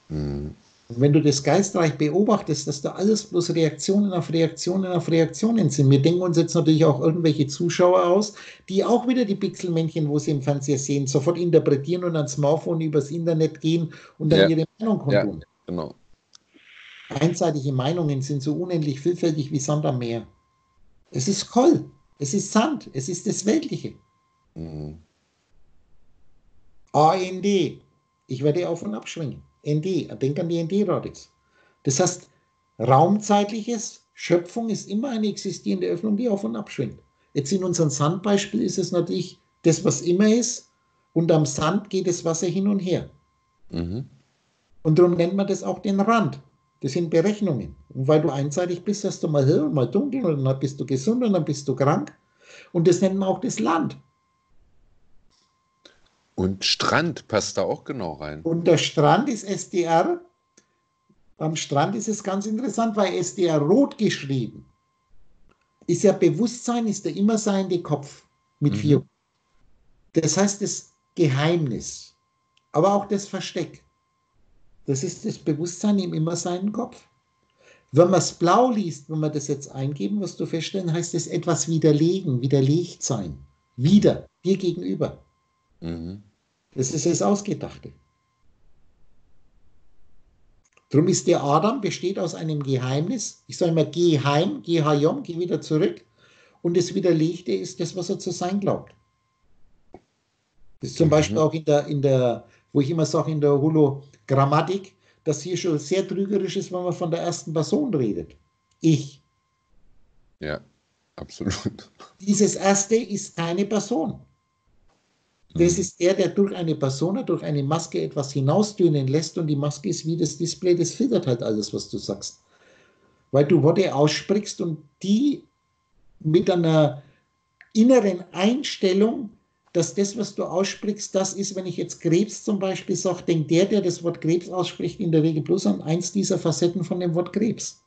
[SPEAKER 1] Mhm. Und wenn du das geistreich beobachtest, dass da alles bloß Reaktionen auf Reaktionen auf Reaktionen sind. Wir denken uns jetzt natürlich auch irgendwelche Zuschauer aus, die auch wieder die Pixelmännchen, wo sie im Fernseher sehen, sofort interpretieren und ans Smartphone übers Internet gehen und dann ja. ihre Meinung kundtun. Ja,
[SPEAKER 2] genau.
[SPEAKER 1] Einseitige Meinungen sind so unendlich vielfältig wie Sand am Meer. Es ist Koll, es ist Sand, es ist das Weltliche. Mhm. AND. Ich werde auf und abschwingen. ND. Denk an die ND-Radix. Das heißt, raumzeitliches Schöpfung ist immer eine existierende Öffnung, die auf und abschwingt. Jetzt in unserem Sandbeispiel ist es natürlich das, was immer ist, und am Sand geht das Wasser hin und her. Mhm. Und darum nennt man das auch den Rand. Das sind Berechnungen. Und weil du einseitig bist, hast du mal hell und mal dunkel und dann bist du gesund und dann bist du krank. Und das nennt man auch das Land.
[SPEAKER 2] Und Strand passt da auch genau rein.
[SPEAKER 1] Und der Strand ist SDR. Am Strand ist es ganz interessant, weil SDR rot geschrieben. Ist ja Bewusstsein, ist der immer seiende Kopf mit mhm. vier. Das heißt, das Geheimnis, aber auch das Versteck. Das ist das Bewusstsein im immer seinen Kopf. Wenn man es blau liest, wenn man das jetzt eingeben, wirst du feststellen, heißt es etwas widerlegen, widerlegt sein. Wieder, dir gegenüber. Mhm. Das ist das Ausgedachte. Drum ist der Adam, besteht aus einem Geheimnis. Ich sage immer, geh heim, geh heim, geh wieder zurück. Und das Widerlegte ist das, was er zu sein glaubt. Das ist zum mhm. Beispiel auch in der, in der, wo ich immer sage, in der Hologrammatik, dass hier schon sehr trügerisch ist, wenn man von der ersten Person redet. Ich.
[SPEAKER 2] Ja, absolut.
[SPEAKER 1] Dieses erste ist keine Person. Das mhm. ist der, der durch eine Persona, durch eine Maske etwas hinausdünnen lässt und die Maske ist wie das Display, das filtert halt alles, was du sagst. Weil du Worte aussprichst und die mit einer inneren Einstellung, dass das, was du aussprichst, das ist, wenn ich jetzt Krebs zum Beispiel sage, denkt der, der das Wort Krebs ausspricht, in der Regel bloß an eins dieser Facetten von dem Wort Krebs.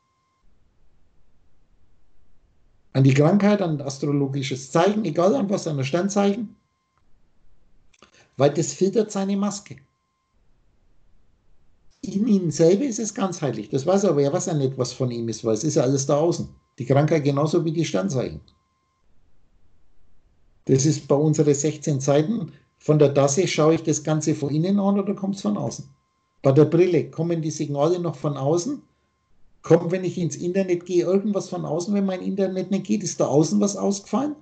[SPEAKER 1] An die Krankheit, an astrologisches Zeichen, egal an was, an das Sternzeichen weil das filtert seine Maske. In ihm selber ist es ganzheitlich, das weiß er, aber er weiß ja nicht, was von ihm ist, weil es ist ja alles da außen. Die Krankheit genauso wie die Sternzeichen. Das ist bei unseren 16 Seiten. Von der Tasse schaue ich das Ganze von innen an oder kommt es von außen? Bei der Brille kommen die Signale noch von außen. Kommt, wenn ich ins Internet gehe, irgendwas von außen, wenn mein Internet nicht geht, ist da außen was ausgefallen?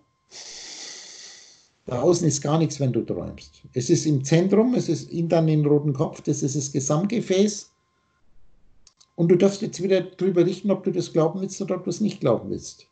[SPEAKER 1] Da außen ist gar nichts, wenn du träumst. Es ist im Zentrum, es ist in deinem roten Kopf, das ist das Gesamtgefäß. Und du darfst jetzt wieder darüber richten, ob du das glauben willst oder ob du es nicht glauben willst.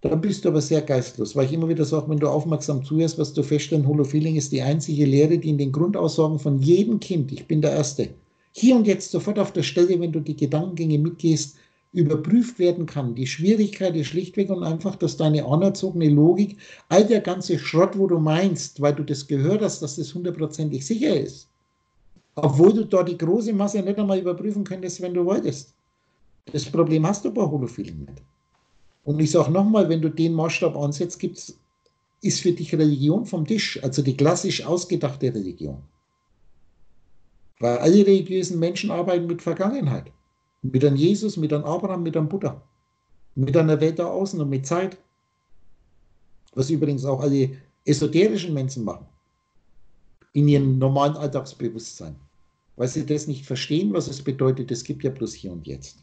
[SPEAKER 1] Dann bist du aber sehr geistlos, weil ich immer wieder sage, wenn du aufmerksam zuhörst, was du feststellen, Holofeeling ist die einzige Lehre, die in den Grundaussagen von jedem Kind, ich bin der Erste, hier und jetzt sofort auf der Stelle, wenn du die Gedankengänge mitgehst, überprüft werden kann. Die Schwierigkeit ist schlichtweg und einfach, dass deine anerzogene Logik, all der ganze Schrott, wo du meinst, weil du das gehört hast, dass das hundertprozentig sicher ist, obwohl du da die große Masse nicht einmal überprüfen könntest, wenn du wolltest. Das Problem hast du bei Holofeeling nicht. Und ich sage nochmal, wenn du den Maßstab ansetzt, gibt's, ist für dich Religion vom Tisch, also die klassisch ausgedachte Religion. Weil alle religiösen Menschen arbeiten mit Vergangenheit. Mit einem Jesus, mit einem Abraham, mit einem Buddha. Mit einer Welt da außen und mit Zeit. Was übrigens auch alle esoterischen Menschen machen. In ihrem normalen Alltagsbewusstsein. Weil sie das nicht verstehen, was es bedeutet, es gibt ja bloß hier und jetzt.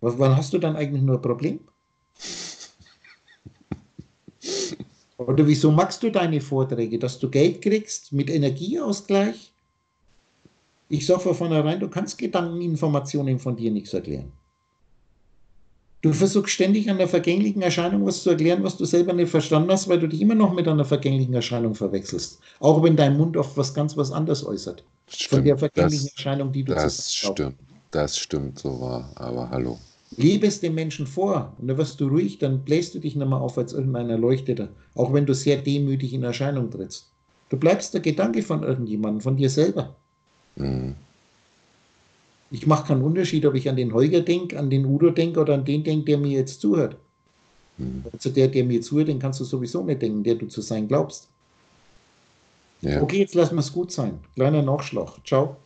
[SPEAKER 1] Wann hast du dann eigentlich nur ein Problem? Oder wieso machst du deine Vorträge? Dass du Geld kriegst mit Energieausgleich? Ich sage von vornherein, du kannst Gedankeninformationen von dir nichts erklären. Du versuchst ständig an der vergänglichen Erscheinung was zu erklären, was du selber nicht verstanden hast, weil du dich immer noch mit einer vergänglichen Erscheinung verwechselst. Auch wenn dein Mund oft was ganz was anderes äußert.
[SPEAKER 2] Stimmt,
[SPEAKER 1] von der vergänglichen
[SPEAKER 2] das,
[SPEAKER 1] Erscheinung, die du
[SPEAKER 2] Das stimmt, das stimmt so wahr, aber hallo.
[SPEAKER 1] Lebe es dem Menschen vor und dann wirst du ruhig, dann bläst du dich nicht mehr auf als irgendein Erleuchteter, auch wenn du sehr demütig in Erscheinung trittst. Du bleibst der Gedanke von irgendjemandem, von dir selber.
[SPEAKER 2] Mhm.
[SPEAKER 1] Ich mache keinen Unterschied, ob ich an den Holger denke, an den Udo denke oder an den denke, der mir jetzt zuhört.
[SPEAKER 2] Mhm.
[SPEAKER 1] Also der, der mir zuhört, den kannst du sowieso nicht denken, der du zu sein glaubst.
[SPEAKER 2] Ja.
[SPEAKER 1] Okay, jetzt lassen wir es gut sein. Kleiner Nachschlag. Ciao.